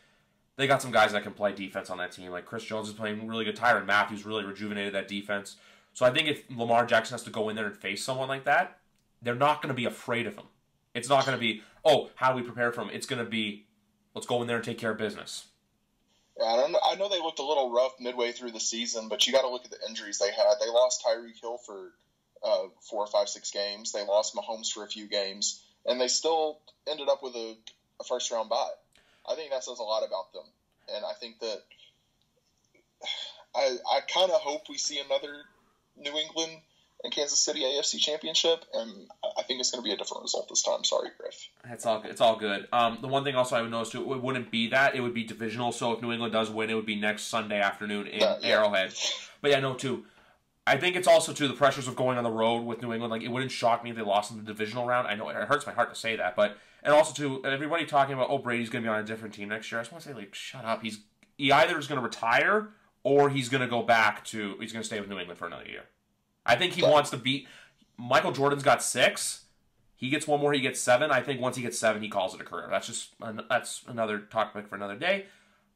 They got some guys that can play defense on that team. Like Chris Jones is playing really good. Tyrann Mathieu really rejuvenated that defense. So I think if Lamar Jackson has to go in there and face someone like that, they're not going to be afraid of him. It's not going to be, oh, how do we prepare for him? It's going to be, let's go in there and take care of business. Yeah, I know they looked a little rough midway through the season, but you got to look at the injuries they had. They lost Tyreek Hill for uh, four or five, six games. They lost Mahomes for a few games, and they still ended up with a, a first round bye. I think that says a lot about them, and I think that I I kind of hope we see another New England in Kansas City AFC Championship, and I think it's going to be a different result this time. Sorry, Griff. It's all good. It's all good. Um, the one thing also I would notice too, it wouldn't be that. It would be divisional. So if New England does win, it would be next Sunday afternoon in Yeah, yeah. Arrowhead. But yeah, no, too. I think it's also too the pressures of going on the road with New England. Like it wouldn't shock me if they lost in the divisional round. I know it hurts my heart to say that, but and also too everybody talking about oh Brady's going to be on a different team next year. I just want to say like shut up. He's he either is going to retire or he's going to go back to he's going to stay with New England for another year. I think he Yeah. wants to beat Michael Jordan's got six. He gets one more. He gets seven. I think once he gets seven, he calls it a career. That's just an, that's another topic for another day.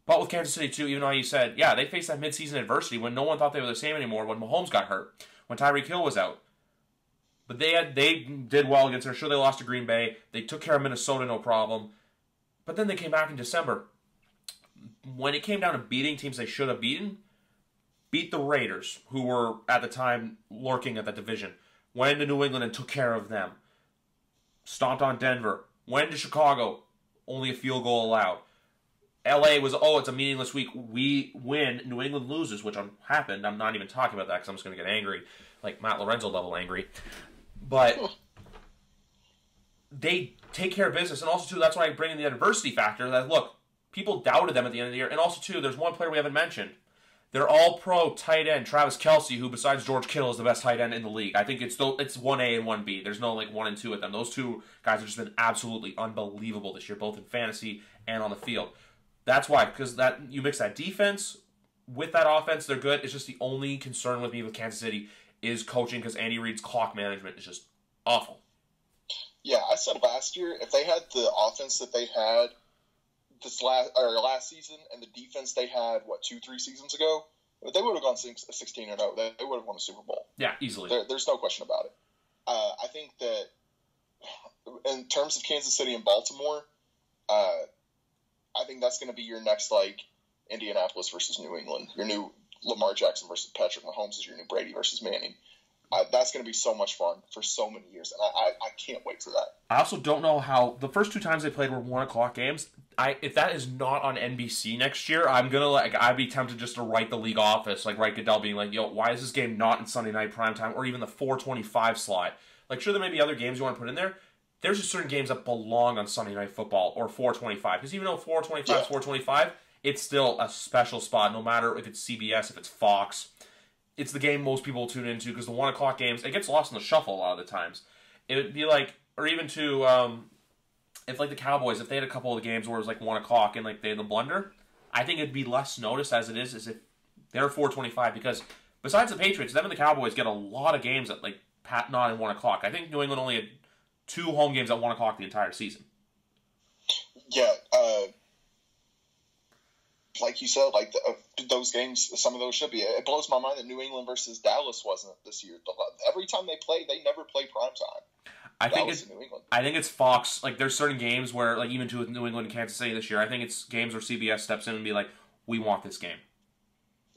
But with Kansas City too, even though you said yeah, they faced that midseason adversity when no one thought they were the same anymore. When Mahomes got hurt, when Tyreek Hill was out, but they had they did well against. I'm Sure, they lost to Green Bay. They took care of Minnesota, no problem. But then they came back in December. When it came down to beating teams they should have beaten, beat the Raiders, who were at the time lurking at that division. Went into New England and took care of them. Stomped on Denver. Went to Chicago. Only a field goal allowed. LA was, oh, it's a meaningless week. We win. New England loses, which happened. I'm not even talking about that because I'm just going to get angry. Like Matt Lorenzo level angry. But they take care of business. And also, too, that's why I bring in the adversity factor that, look, people doubted them at the end of the year. And also, too, there's one player we haven't mentioned. They're all pro tight end Travis Kelce, who besides George Kittle is the best tight end in the league. I think it's still it's one A and one B. There's no like one and two with them. Those two guys have just been absolutely unbelievable this year, both in fantasy and on the field. That's why because that you mix that defense with that offense, they're good. It's just the only concern with me with Kansas City is coaching because Andy Reid's clock management is just awful. Yeah, I said last year if they had the offense that they had this last or last season and the defense they had what two three seasons ago, they would have gone six, 16 or no. They, they would have won a Super Bowl. Yeah, easily. There, there's no question about it. Uh, I think that in terms of Kansas City and Baltimore, uh, I think that's going to be your next like Indianapolis versus New England. Your new Lamar Jackson versus Patrick Mahomes is your new Brady versus Manning. Uh, that's going to be so much fun for so many years, and I, I, I can't wait for that. I also don't know how the first two times they played were one o'clock games. I if that is not on NBC next year, I'm gonna like I'd be tempted just to write the league office, like write Goodell being like, "Yo, why is this game not in Sunday night prime time or even the 4:25 slot?" Like, sure, there may be other games you want to put in there. There's just certain games that belong on Sunday night football or 4:25 because even though 4:25 Yeah. is 4:25, it's still a special spot. No matter if it's CBS, if it's Fox, it's the game most people tune into because the one o'clock games it gets lost in the shuffle a lot of the times. It would be like, or even to um, if like the Cowboys, if they had a couple of the games where it was like one o'clock and like they had the blunder, I think it'd be less noticed as it is as if they're four twenty five because besides the Patriots, them and the Cowboys get a lot of games at like pat not at one o'clock. I think New England only had two home games at one o'clock the entire season. Yeah, uh, like you said, like the, uh, those games, some of those should be. It blows my mind that New England versus Dallas wasn't this year. Every time they play, they never play prime time. I think it's New England. I think it's Fox. Like there's certain games where like even to with New England and Kansas City this year, I think it's games where CBS steps in and be like, we want this game.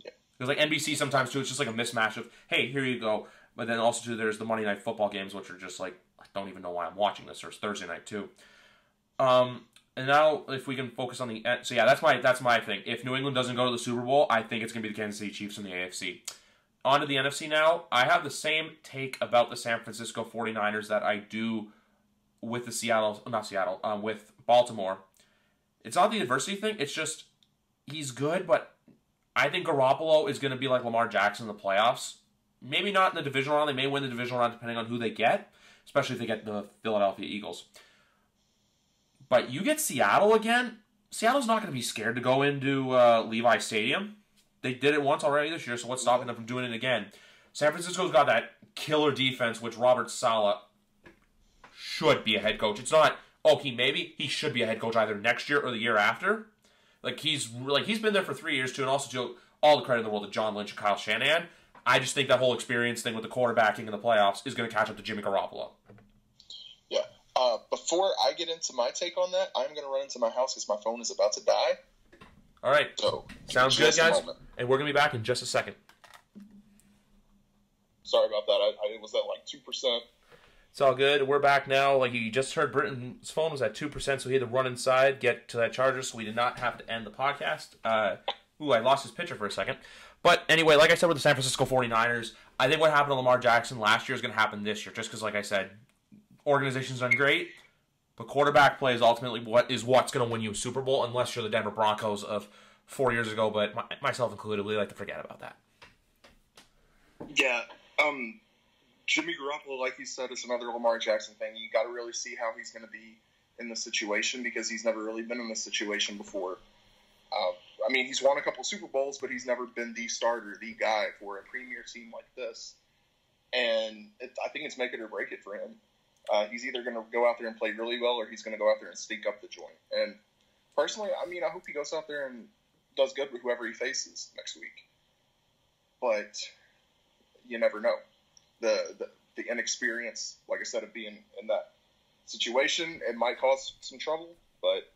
Yeah. Because like NBC sometimes too, it's just like a mismatch of hey, here you go. But then also too, there's the Monday night football games, which are just like I don't even know why I'm watching this. Or it's Thursday night too. Um, and now if we can focus on the so yeah, that's my that's my thing. If New England doesn't go to the Super Bowl, I think it's gonna be the Kansas City Chiefs in the AFC. On to the NFC now. I have the same take about the San Francisco 49ers that I do with the Seattle, not Seattle, um, with Baltimore. It's not the adversity thing. It's just he's good, but I think Garoppolo is going to be like Lamar Jackson in the playoffs. Maybe not in the divisional round. They may win the divisional round depending on who they get, especially if they get the Philadelphia Eagles. But you get Seattle again. Seattle's not going to be scared to go into uh, Levi Stadium. They did it once already this year, so what's stopping them from doing it again? San Francisco's got that killer defense, which Robert Saleh should be a head coach. It's not oh he maybe he should be a head coach either next year or the year after. Like he's like he's been there for three years too, and also to all the credit in the world to John Lynch and Kyle Shanahan. I just think that whole experience thing with the quarterbacking in the playoffs is going to catch up to Jimmy Garoppolo. Uh, before I get into my take on that, I'm going to run into my house because my phone is about to die. All right, So sounds good, guys. And we're going to be back in just a second. Sorry about that. I, I was at like two percent. It's all good. We're back now. Like you just heard, Britton's phone was at two percent, so he had to run inside, get to that charger, so we did not have to end the podcast. Uh, ooh, I lost his picture for a second, But anyway, like I said with the San Francisco 49ers, I think what happened to Lamar Jackson last year is going to happen this year, just because, like I said, organization's done great, but quarterback play is ultimately what is what's going to win you a Super Bowl, unless you're the Denver Broncos of four years ago. But my, myself included, we like to forget about that. Yeah, um, Jimmy Garoppolo, like you said, is another Lamar Jackson thing. You got to really see how he's going to be in the situation because he's never really been in this situation before. Uh, I mean, he's won a couple Super Bowls, but he's never been the starter, the guy for a premier team like this. And it, I think it's make it or break it for him. Uh, he's either going to go out there and play really well, or he's going to go out there and stink up the joint. And personally, I mean, I hope he goes out there and does good with whoever he faces next week. But you never know. The, the the inexperience, like I said, of being in that situation, it might cause some trouble. But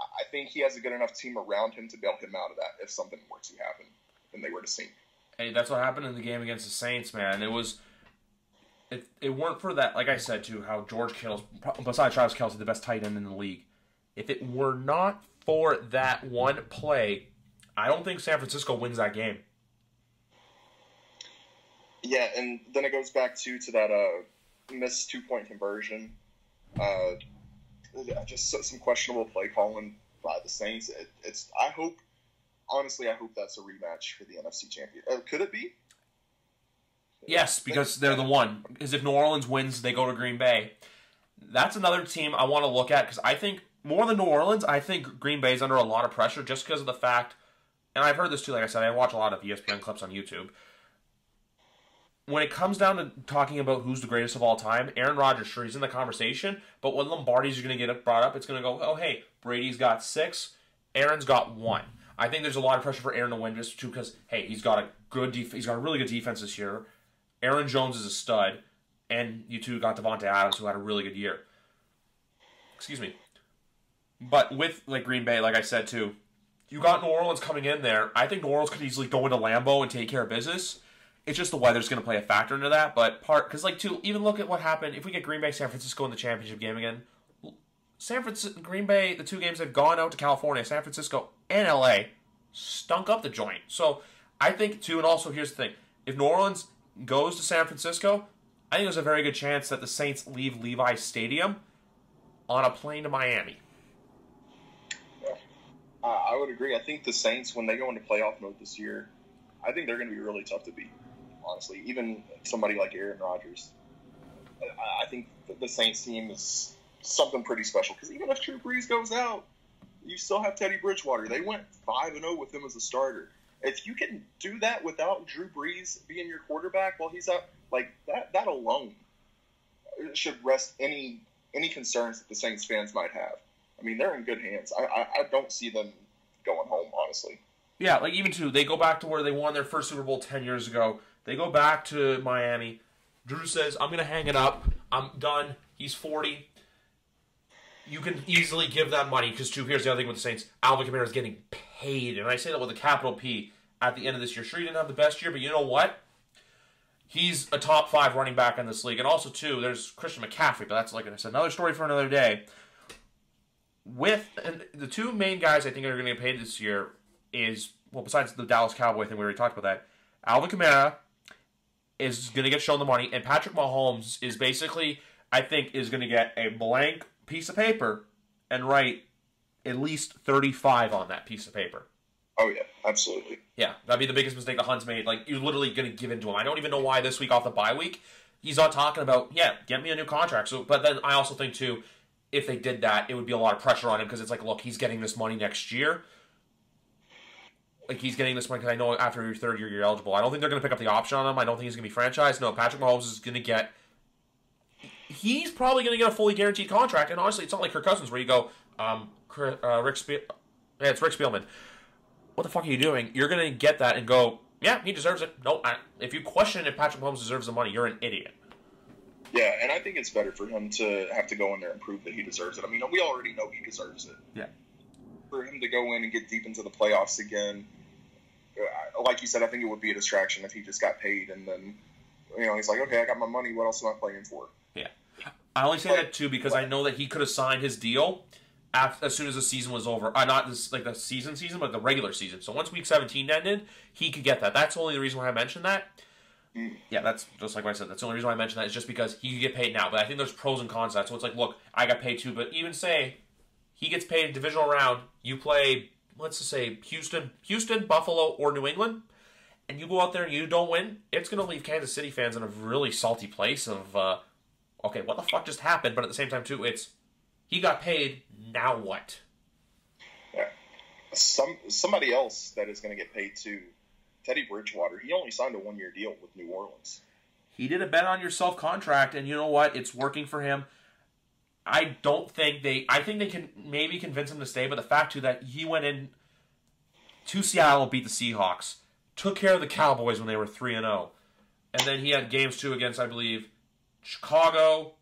I think he has a good enough team around him to bail him out of that if something were to happen and they were to sink. Hey, that's what happened in the game against the Saints, man. It was. If it weren't for that, like I said too, how George Kittle's besides Travis Kelce, the best tight end in the league. If it were not for that one play, I don't think San Francisco wins that game. Yeah, and then it goes back to to that uh, missed two point conversion. Uh, just some questionable play calling by the Saints. It, it's I hope, honestly, I hope that's a rematch for the NFC champion. Uh, could it be? Yes, because they're the one. Because if New Orleans wins, they go to Green Bay. That's another team I want to look at because I think more than New Orleans, I think Green Bay is under a lot of pressure just because of the fact, and I've heard this too. Like I said, I watch a lot of ESPN clips on YouTube when it comes down to talking about who's the greatest of all time, Aaron Rodgers, sure, he's in the conversation, but when Lombardi's going to get brought up, it's going to go, oh, hey, Brady's got six, Aaron's got one. I think there's a lot of pressure for Aaron to win just too because, hey, he's got a good def- he's got a really good defense this year. Aaron Jones is a stud, and you two got Davante Adams, who had a really good year. Excuse me. But with like Green Bay, like I said too, you got New Orleans coming in there. I think New Orleans could easily go into Lambeau and take care of business. It's just the weather's going to play a factor into that. But part because like to even look at what happened if we get Green Bay San Francisco in the championship game again. San Francisco, Green Bay, the two games have gone out to California, San Francisco, and LA, stunk up the joint. So I think too, and also here's the thing: if New Orleans goes to San Francisco, I think there's a very good chance that the Saints leave Levi Stadium on a plane to Miami. I would agree. I think the Saints, when they go into playoff mode this year, I think they're going to be really tough to beat honestly. Even somebody like Aaron Rodgers. I think the Saints team is something pretty special because even if Drew Brees goes out, you still have Teddy Bridgewater. They went five and zero oh with him as a starter. If you can do that without Drew Brees being your quarterback while he's out, like that, that alone should rest any any concerns that the Saints fans might have. I mean, they're in good hands. I, I, I don't see them going home, honestly. Yeah, like even too, they go back to where they won their first Super Bowl ten years ago. They go back to Miami. Drew says, I'm to hang it up. I'm done. He's 40. You can easily give that money because, too, here's the other thing with the Saints. Alvin Kamara is getting paid. And I say that with a capital P at the end of this year. Sure, he didn't have the best year, but you know what? He's a top five running back in this league. And also, too, there's Christian McCaffrey, but that's, like I said, another story for another day. With the two main guys I think are going to get paid this year is, well, besides the Dallas Cowboy thing, we already talked about that, Alvin Kamara is going to get shown the money, and Patrick Mahomes is basically, I think, is going to get a blank piece of paper and write at least 35 on that piece of paper. Oh, yeah, absolutely. Yeah, that'd be the biggest mistake the Hunt's made. Like, you're literally going to give in to him. I don't even know why this week off the bye week, he's not talking about, yeah, get me a new contract. So, But then I also think, too, if they did that, it would be a lot of pressure on him because it's like, look, he's getting this money next year like he's getting this money because I know after your third year you're eligible. I don't think they're going to pick up the option on him. I don't think he's going to be franchised. No, Patrick Mahomes is going to get. He's probably going to get a fully guaranteed contract. And honestly, it's not like Kirk Cousins where you go, um, uh, Rick Spiel, yeah, it's Rick Spielman. What the fuck are you doing? You're going to get that and go, yeah, he deserves it. No, I, if you question if Patrick Mahomes deserves the money, you're an idiot. Yeah, and I think it's better for him to have to go in there and prove that he deserves it. I mean, we already know he deserves it. Yeah. For him to go in and get deep into the playoffs again, like you said, I think it would be a distraction if he just got paid and then, you know, he's like, okay, I got my money. What else am I playing for? Yeah. I only say but, that too because but, I know that he could have signed his deal as soon as the season was over. Uh, not this like the season season, but the regular season. So once week 17 ended, he could get that. That's only the reason why I mentioned that. Yeah, that's just like what I said. That's the only reason why I mentioned that is just because he could get paid now. But I think there's pros and cons to that. So it's like, look, I got paid too, but even say he gets paid a divisional round, you play, let's just say Houston, Houston, Buffalo, or New England, and you go out there and you don't win, it's going to leave Kansas City fans in a really salty place of, uh, okay, what the fuck just happened? But at the same time, too, it's he got paid. Now what? Yeah. Some somebody else that is going to get paid too. Teddy Bridgewater. He only signed a one year deal with New Orleans. He did a bet on yourself contract, and you know what? It's working for him. I don't think they. I think they can maybe convince him to stay, but the fact too that he went in to Seattle, beat the Seahawks, took care of the Cowboys when they were three and zero, and then he had games too against I believe Chicago,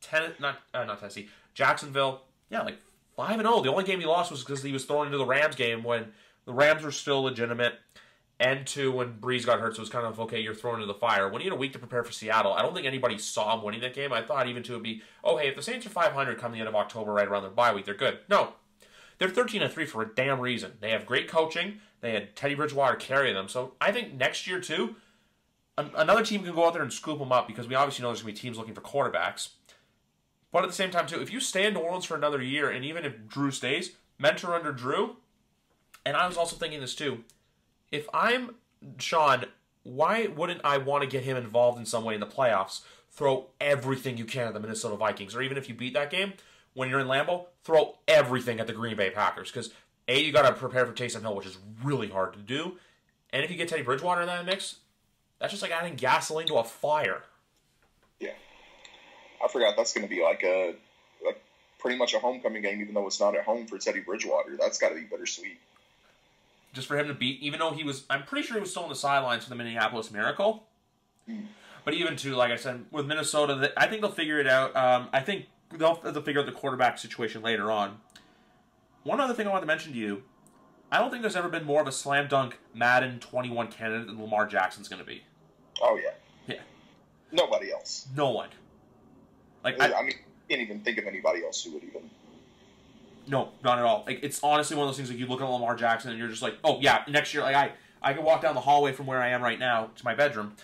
ten not uh, not Tennessee, Jacksonville. Yeah, like five and zero. The only game he lost was because he was thrown into the Rams game when the Rams were still legitimate. And two, when Brees got hurt, so it was kind of okay. You're thrown into the fire. When you had a week to prepare for Seattle, I don't think anybody saw him winning that game. I thought even to it'd be, oh hey, if the Saints are 500 come the end of October, right around their bye week, they're good. No, they're 13 and three for a damn reason. They have great coaching. They had Teddy Bridgewater carry them. So I think next year too, another team can go out there and scoop them up because we obviously know there's gonna be teams looking for quarterbacks. But at the same time too, if you stay in New Orleans for another year, and even if Drew stays, mentor under Drew, and I was also thinking this too if I'm Sean, why wouldn't I want to get him involved in some way in the playoffs? Throw everything you can at the Minnesota Vikings, or even if you beat that game, when you're in Lambeau, throw everything at the Green Bay Packers because a you got to prepare for Taysom Hill, which is really hard to do, and if you get Teddy Bridgewater in that mix, that's just like adding gasoline to a fire. Yeah, I forgot that's going to be like a, a pretty much a homecoming game, even though it's not at home for Teddy Bridgewater. That's got to be bittersweet just for him to beat, even though he was, I'm pretty sure he was still on the sidelines for the Minneapolis Miracle. But even too, like I said, with Minnesota, I think they'll figure it out. Um, I think they'll, they'll figure out the quarterback situation later on. One other thing I want to mention to you, I don't think there's ever been more of a slam dunk Madden 21 candidate than Lamar Jackson's going to be. Oh yeah. Yeah. Nobody else. No one. Like I, I mean, can't even think of anybody else who would even no, not at all. Like it's honestly one of those things like you look at Lamar Jackson and you're just like, oh yeah, next year like I I can walk down the hallway from where I am right now to my bedroom,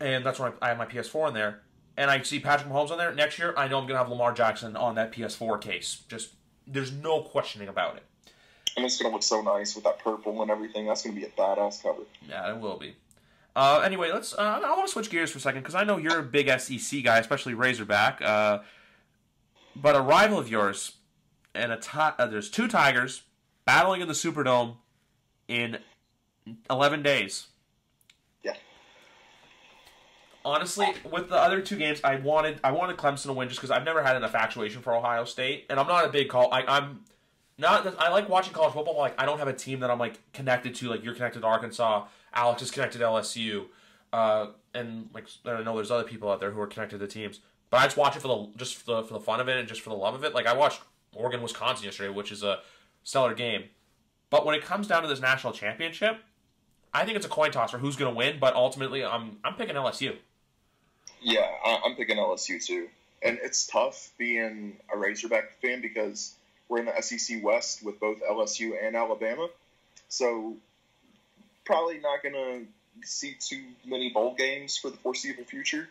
and that's where I have my PS4 in there, and I see Patrick Mahomes on there. Next year, I know I'm gonna have Lamar Jackson on that PS4 case. Just there's no questioning about it. And it's gonna look so nice with that purple and everything. That's gonna be a badass cover. Yeah, it will be. Uh, anyway, let's. Uh, I want to switch gears for a second because I know you're a big SEC guy, especially Razorback. Uh, but a rival of yours, and a ti- uh, there's two Tigers battling in the Superdome in 11 days. Yeah. Honestly, with the other two games, I wanted I wanted Clemson to win just because I've never had an infatuation for Ohio State, and I'm not a big call. I, I'm not. I like watching college football. Like I don't have a team that I'm like connected to. Like you're connected to Arkansas. Alex is connected to LSU, uh, and like I know there's other people out there who are connected to teams. But I just watch it for the just for the, for the fun of it and just for the love of it. Like I watched Oregon Wisconsin yesterday, which is a stellar game. But when it comes down to this national championship, I think it's a coin toss for who's going to win. But ultimately, I'm I'm picking LSU. Yeah, I'm picking LSU too, and it's tough being a Razorback fan because we're in the SEC West with both LSU and Alabama, so probably not going to see too many bowl games for the foreseeable future.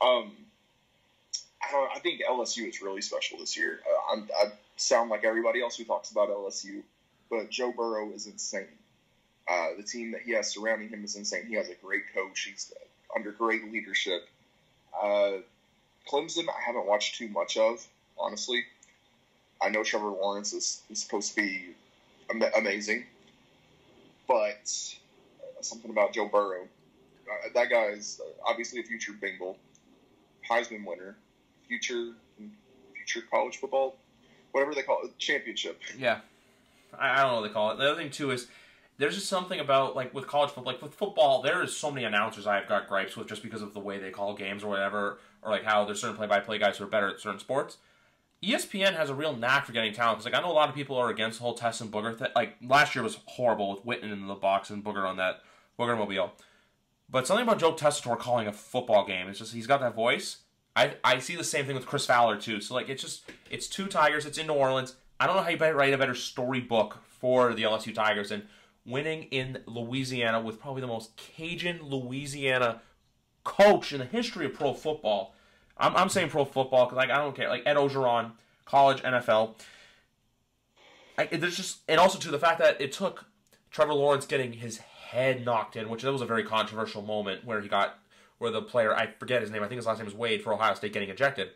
Um, I, I think LSU is really special this year. Uh, i sound like everybody else who talks about LSU, but Joe Burrow is insane. Uh, the team that he has surrounding him is insane. He has a great coach. He's under great leadership. Uh, Clemson, I haven't watched too much of, honestly. I know Trevor Lawrence is, is supposed to be am- amazing, but something about Joe Burrow. Uh, that guy is obviously a future Bengal, Heisman winner future future college football, whatever they call it, championship. Yeah, I, I don't know what they call it. The other thing too is there's just something about like with college football, like with football, there is so many announcers I've got gripes with just because of the way they call games or whatever, or like how there's certain play-by-play guys who are better at certain sports. ESPN has a real knack for getting talent because like I know a lot of people are against the whole Tess and Booger thing. Like last year was horrible with Witten in the box and Booger on that Booger mobile. But something about Joe Tessitore calling a football game, it's just he's got that voice. I I see the same thing with Chris Fowler too. So like it's just it's two Tigers. It's in New Orleans. I don't know how you write a better storybook for the LSU Tigers than winning in Louisiana with probably the most Cajun Louisiana coach in the history of pro football. I'm, I'm saying pro football because like I don't care. Like Ed Orgeron, college, NFL. I, there's just and also to the fact that it took Trevor Lawrence getting his head knocked in, which that was a very controversial moment where he got where the player I forget his name. I think his last name was Wade for Ohio State getting ejected.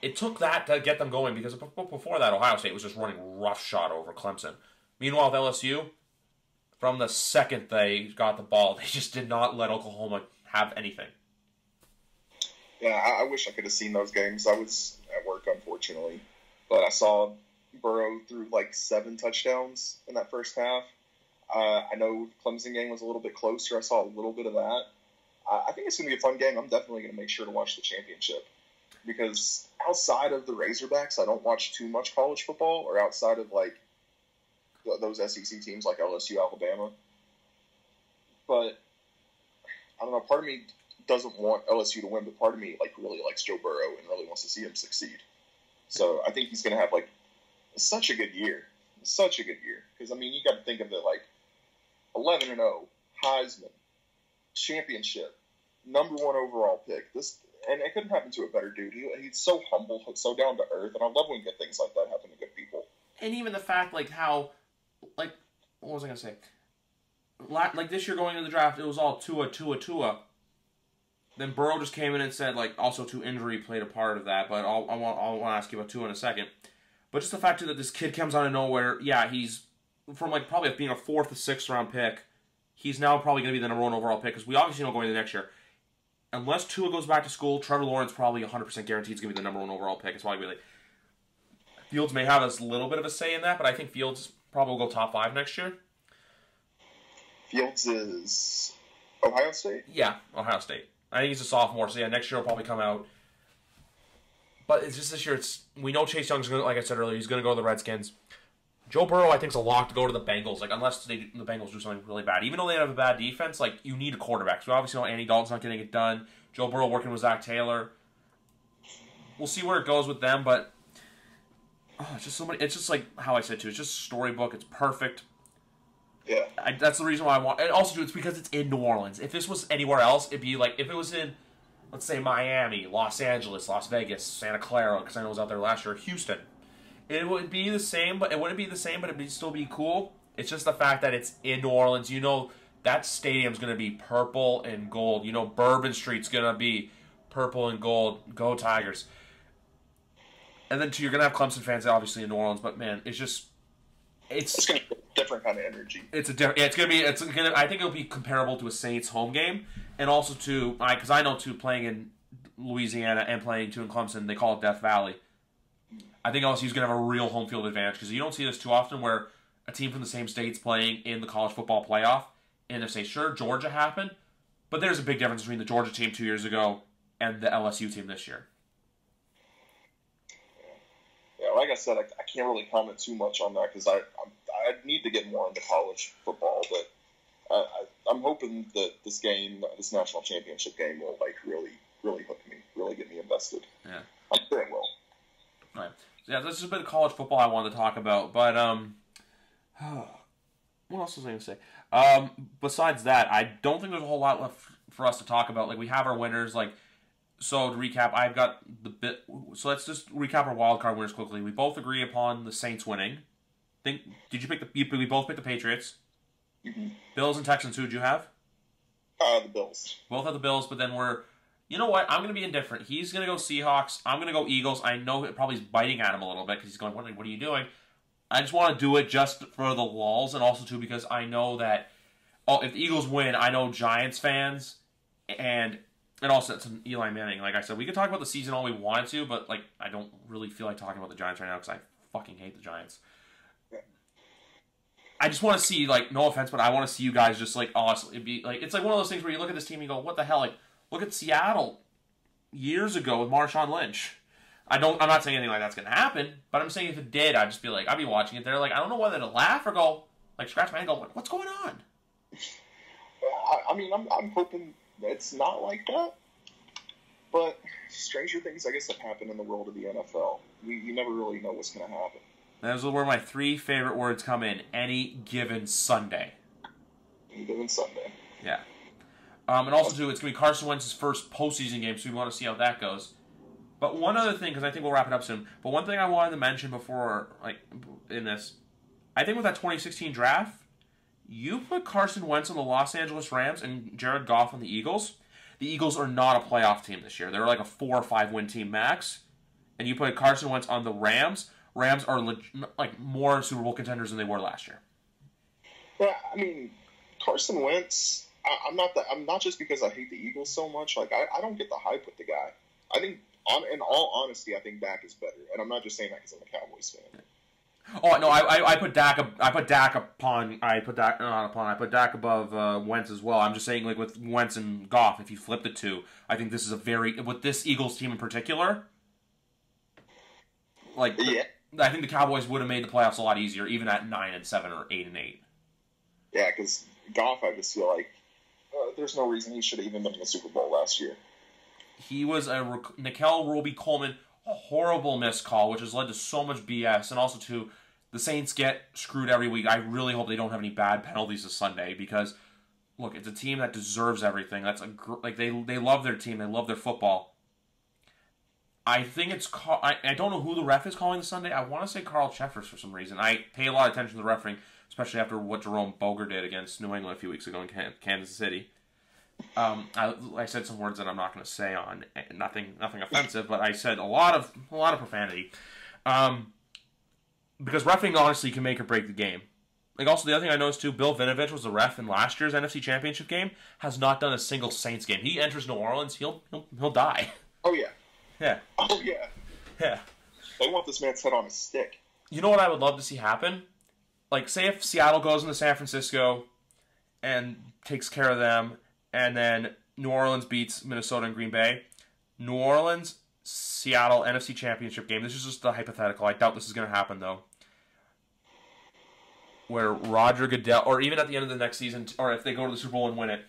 It took that to get them going because before that Ohio State was just running roughshod over Clemson. Meanwhile, with LSU, from the second they got the ball, they just did not let Oklahoma have anything. Yeah, I, I wish I could have seen those games. I was at work, unfortunately, but I saw Burrow threw like seven touchdowns in that first half. Uh, I know Clemson game was a little bit closer. I saw a little bit of that. Uh, I think it's going to be a fun game. I'm definitely going to make sure to watch the championship because outside of the Razorbacks, I don't watch too much college football, or outside of like those SEC teams like LSU, Alabama. But I don't know. Part of me doesn't want LSU to win, but part of me like really likes Joe Burrow and really wants to see him succeed. So I think he's going to have like such a good year, such a good year. Because I mean, you got to think of it like eleven and zero, oh, Heisman, championship, number one overall pick. This and it couldn't happen to a better dude. He, he's so humble, so down to earth, and I love when good things like that happen to good people. And even the fact like how, like, what was I gonna say? Like this year going into the draft, it was all Tua, Tua, Tua. Then Burrow just came in and said like also to injury played a part of that, but I'll, I want I'll ask you about two in a second. But just the fact that this kid comes out of nowhere, yeah, he's from like probably being a fourth or sixth round pick. He's now probably going to be the number one overall pick because we obviously know going into next year, unless Tua goes back to school, Trevor Lawrence probably 100% guaranteed is going to be the number one overall pick. It's probably like Fields may have a little bit of a say in that, but I think Fields probably will go top five next year. Fields is Ohio State. Yeah, Ohio State. I think he's a sophomore, so yeah, next year he'll probably come out but it's just this year. It's we know Chase Young's gonna, like I said earlier, he's going to go to the Redskins. Joe Burrow, I think, is a lock to go to the Bengals. Like unless they, the Bengals do something really bad, even though they have a bad defense, like you need a quarterback. So obviously, know Andy Dalton's not getting it done. Joe Burrow working with Zac Taylor. We'll see where it goes with them, but oh, it's just so many. It's just like how I said too. It's just storybook. It's perfect. Yeah, I, that's the reason why I want. And also, it's because it's in New Orleans. If this was anywhere else, it'd be like if it was in let's say Miami, Los Angeles, Las Vegas, Santa Clara, because I know it was out there last year, Houston. It would be the same, but it wouldn't be the same, but it'd still be cool. It's just the fact that it's in New Orleans. You know that stadium's going to be purple and gold. You know Bourbon Street's going to be purple and gold. Go Tigers. And then too, you're going to have Clemson fans, obviously in New Orleans. But man, it's just it's, it's going to be a different kind of energy. It's a different. Yeah, it's going to be. It's going to. I think it'll be comparable to a Saints home game and also to I because I, know too playing in Louisiana and playing too in Clemson, they call it Death Valley. I think LSU's going to have a real home field advantage because you don't see this too often where a team from the same state's playing in the college football playoff. And they say, sure, Georgia happened, but there's a big difference between the Georgia team two years ago and the LSU team this year. Yeah, like I said, I, I can't really comment too much on that because I, I I need to get more into college football, but I, am hoping that this game, this national championship game, will like really, really hook me, really get me invested. Yeah, I'm sure it will. All right. So yeah, this is a bit of college football I wanted to talk about, but um, what else was I going to say? Um, besides that, I don't think there's a whole lot left for us to talk about. Like we have our winners, like. So to recap, I've got the bit. So let's just recap our wild card winners quickly. We both agree upon the Saints winning. Think? Did you pick the? You, we both picked the Patriots. Mm-hmm. Bills and Texans. Who would you have? Uh, the Bills. Both have the Bills, but then we're. You know what? I'm going to be indifferent. He's going to go Seahawks. I'm going to go Eagles. I know it probably is biting at him a little bit because he's going, what, what are you doing? I just want to do it just for the lulls and also too because I know that oh if the Eagles win, I know Giants fans and and also it's an Eli Manning. Like I said, we could talk about the season all we wanted to, but like I don't really feel like talking about the Giants right now because I fucking hate the Giants. I just want to see like no offense, but I want to see you guys just like honestly be like it's like one of those things where you look at this team and you go, what the hell? Like look at Seattle years ago with Marshawn Lynch. I don't. I'm not saying anything like that's gonna happen, but I'm saying if it did, I'd just be like, I'd be watching it there, like I don't know whether to laugh or go like scratch my head, go, what's going on? I, I mean, I'm I'm hoping it's not like that. But stranger things, I guess, have happened in the world of the NFL. You, you never really know what's going to happen. Those are where my three favorite words come in. Any given Sunday. Any given Sunday. Yeah. Um, and also, too, it's going to be Carson Wentz's first postseason game, so we want to see how that goes. But one other thing, because I think we'll wrap it up soon. But one thing I wanted to mention before, like, in this, I think with that 2016 draft, you put Carson Wentz on the Los Angeles Rams and Jared Goff on the Eagles. The Eagles are not a playoff team this year. They're like a four or five win team max. And you put Carson Wentz on the Rams. Rams are leg- like more Super Bowl contenders than they were last year. Yeah, I mean, Carson Wentz. I, am not that. I'm not just because I hate the Eagles so much. Like I, I don't get the hype with the guy. I think, on, in all honesty, I think Dak is better, and I'm not just saying that because I'm a Cowboys fan. Oh no, I, I, I put Dak I put Dak upon I put Dak not upon I put Dak above uh, Wentz as well. I'm just saying like with Wentz and Goff, if you flip the two, I think this is a very with this Eagles team in particular. Like yeah. I think the Cowboys would have made the playoffs a lot easier, even at nine and seven or eight and eight. Yeah, because Goff, I just feel like uh, there's no reason he should have even been in the Super Bowl last year. He was a Nickell Robey-Coleman horrible miscall, which has led to so much BS, and also to the Saints get screwed every week. I really hope they don't have any bad penalties this Sunday because look, it's a team that deserves everything. That's a like they they love their team, they love their football. I think it's call, I, I don't know who the ref is calling the Sunday. I want to say Carl Cheffers for some reason. I pay a lot of attention to the refereeing, especially after what Jerome Boger did against New England a few weeks ago in Kansas City. Um, I, I said some words that I'm not going to say on eh, nothing nothing offensive, but I said a lot of a lot of profanity. Um, because refing honestly can make or break the game. Like also the other thing I noticed too, Bill Vinovich was the ref in last year's NFC Championship game. Has not done a single Saints game. He enters New Orleans, he'll he'll, he'll die. Oh yeah. Yeah. Oh yeah. Yeah. They want this man's head on a stick. You know what I would love to see happen? Like say if Seattle goes into San Francisco and takes care of them and then New Orleans beats Minnesota and Green Bay. New Orleans, Seattle NFC Championship game. This is just a hypothetical. I doubt this is going to happen though. Where Roger Goodell, or even at the end of the next season, or if they go to the Super Bowl and win it,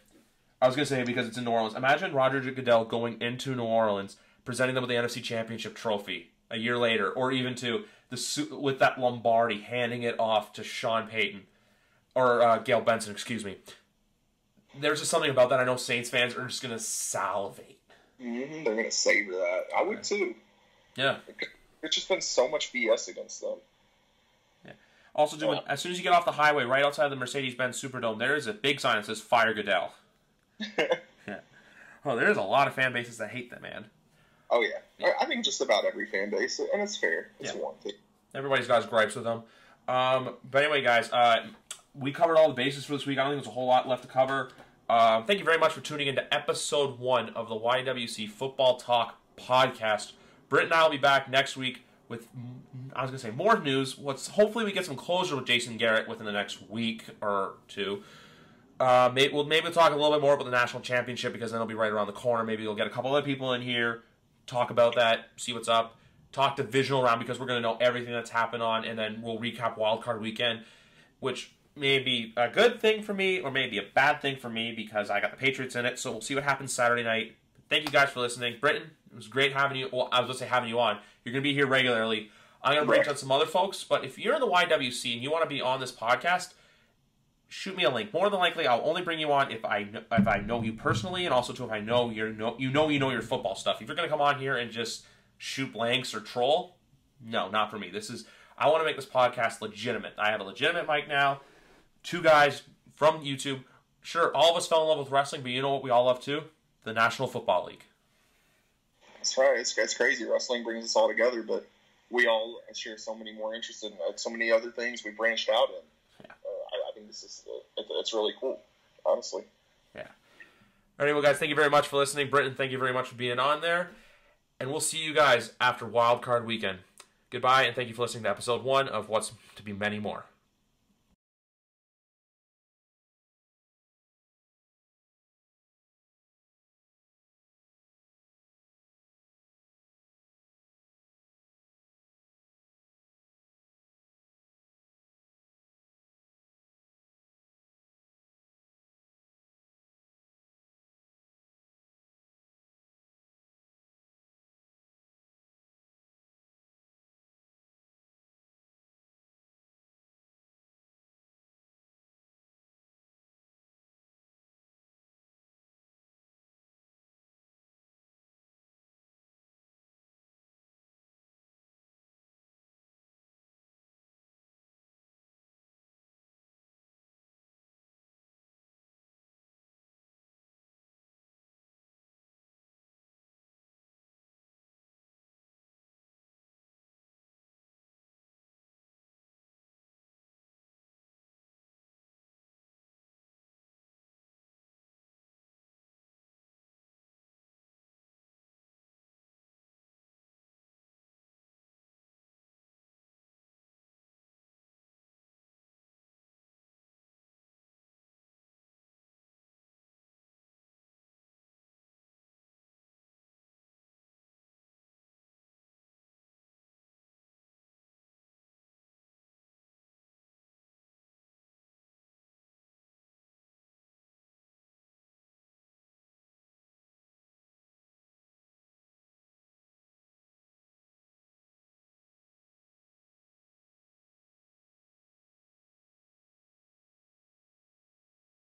I was going to say because it's in New Orleans. Imagine Roger Goodell going into New Orleans, presenting them with the NFC Championship trophy a year later, or even to the with that Lombardi, handing it off to Sean Payton or uh, Gayle Benson, excuse me, there's just something about that. I know Saints fans are just gonna salivate. Mm-hmm. They're gonna savor that. I would too. Yeah. It's just been so much BS against them. Also, doing as soon as you get off the highway, right outside the Mercedes-Benz Superdome, there is a big sign that says "Fire Goodell." yeah. Oh, there's a lot of fan bases that hate that man. Oh yeah. yeah. I think just about every fan base, and it's fair. It's yeah. warranted. Everybody's got his gripes with them. Um, but anyway, guys, uh, we covered all the bases for this week. I don't think there's a whole lot left to cover. Uh, thank you very much for tuning into episode one of the YWC Football Talk podcast. Britt and I will be back next week with, I was to say, more news. What's hopefully we get some closure with Jason Garrett within the next week or two. Uh, maybe we'll maybe talk a little bit more about the national championship because then it'll be right around the corner. Maybe we'll get a couple other people in here, talk about that, see what's up, talk divisional round because we're going to know everything that's happened on, and then we'll recap Wild Card Weekend, which may be a good thing for me or maybe a bad thing for me because I got the Patriots in it. So we'll see what happens Saturday night. Thank you guys for listening. Britton, it was great having you. Well, I was going to say having you on. You're going to be here regularly. I'm going to branch out some other folks, but if you're in the YWC and you want to be on this podcast, shoot me a link. More than likely, I'll only bring you on if I know, if I know you personally, and also too if I know you know you know you know your football stuff. If you're going to come on here and just shoot blanks or troll, no, not for me. This is I want to make this podcast legitimate. I have a legitimate mic now two guys from YouTube. Sure, all of us fell in love with wrestling, but you know what we all love too? The National Football League. That's right. It's, it's crazy. Wrestling brings us all together, but we all share so many more interests in uh, so many other things we branched out in. Yeah. Uh, I, I, think this is uh, it's really cool, honestly. Yeah. All right, well, guys, thank you very much for listening. Britton, thank you very much for being on there. And we'll see you guys after Wild Card Weekend. Goodbye, and thank you for listening to episode one of What's to Be Many More.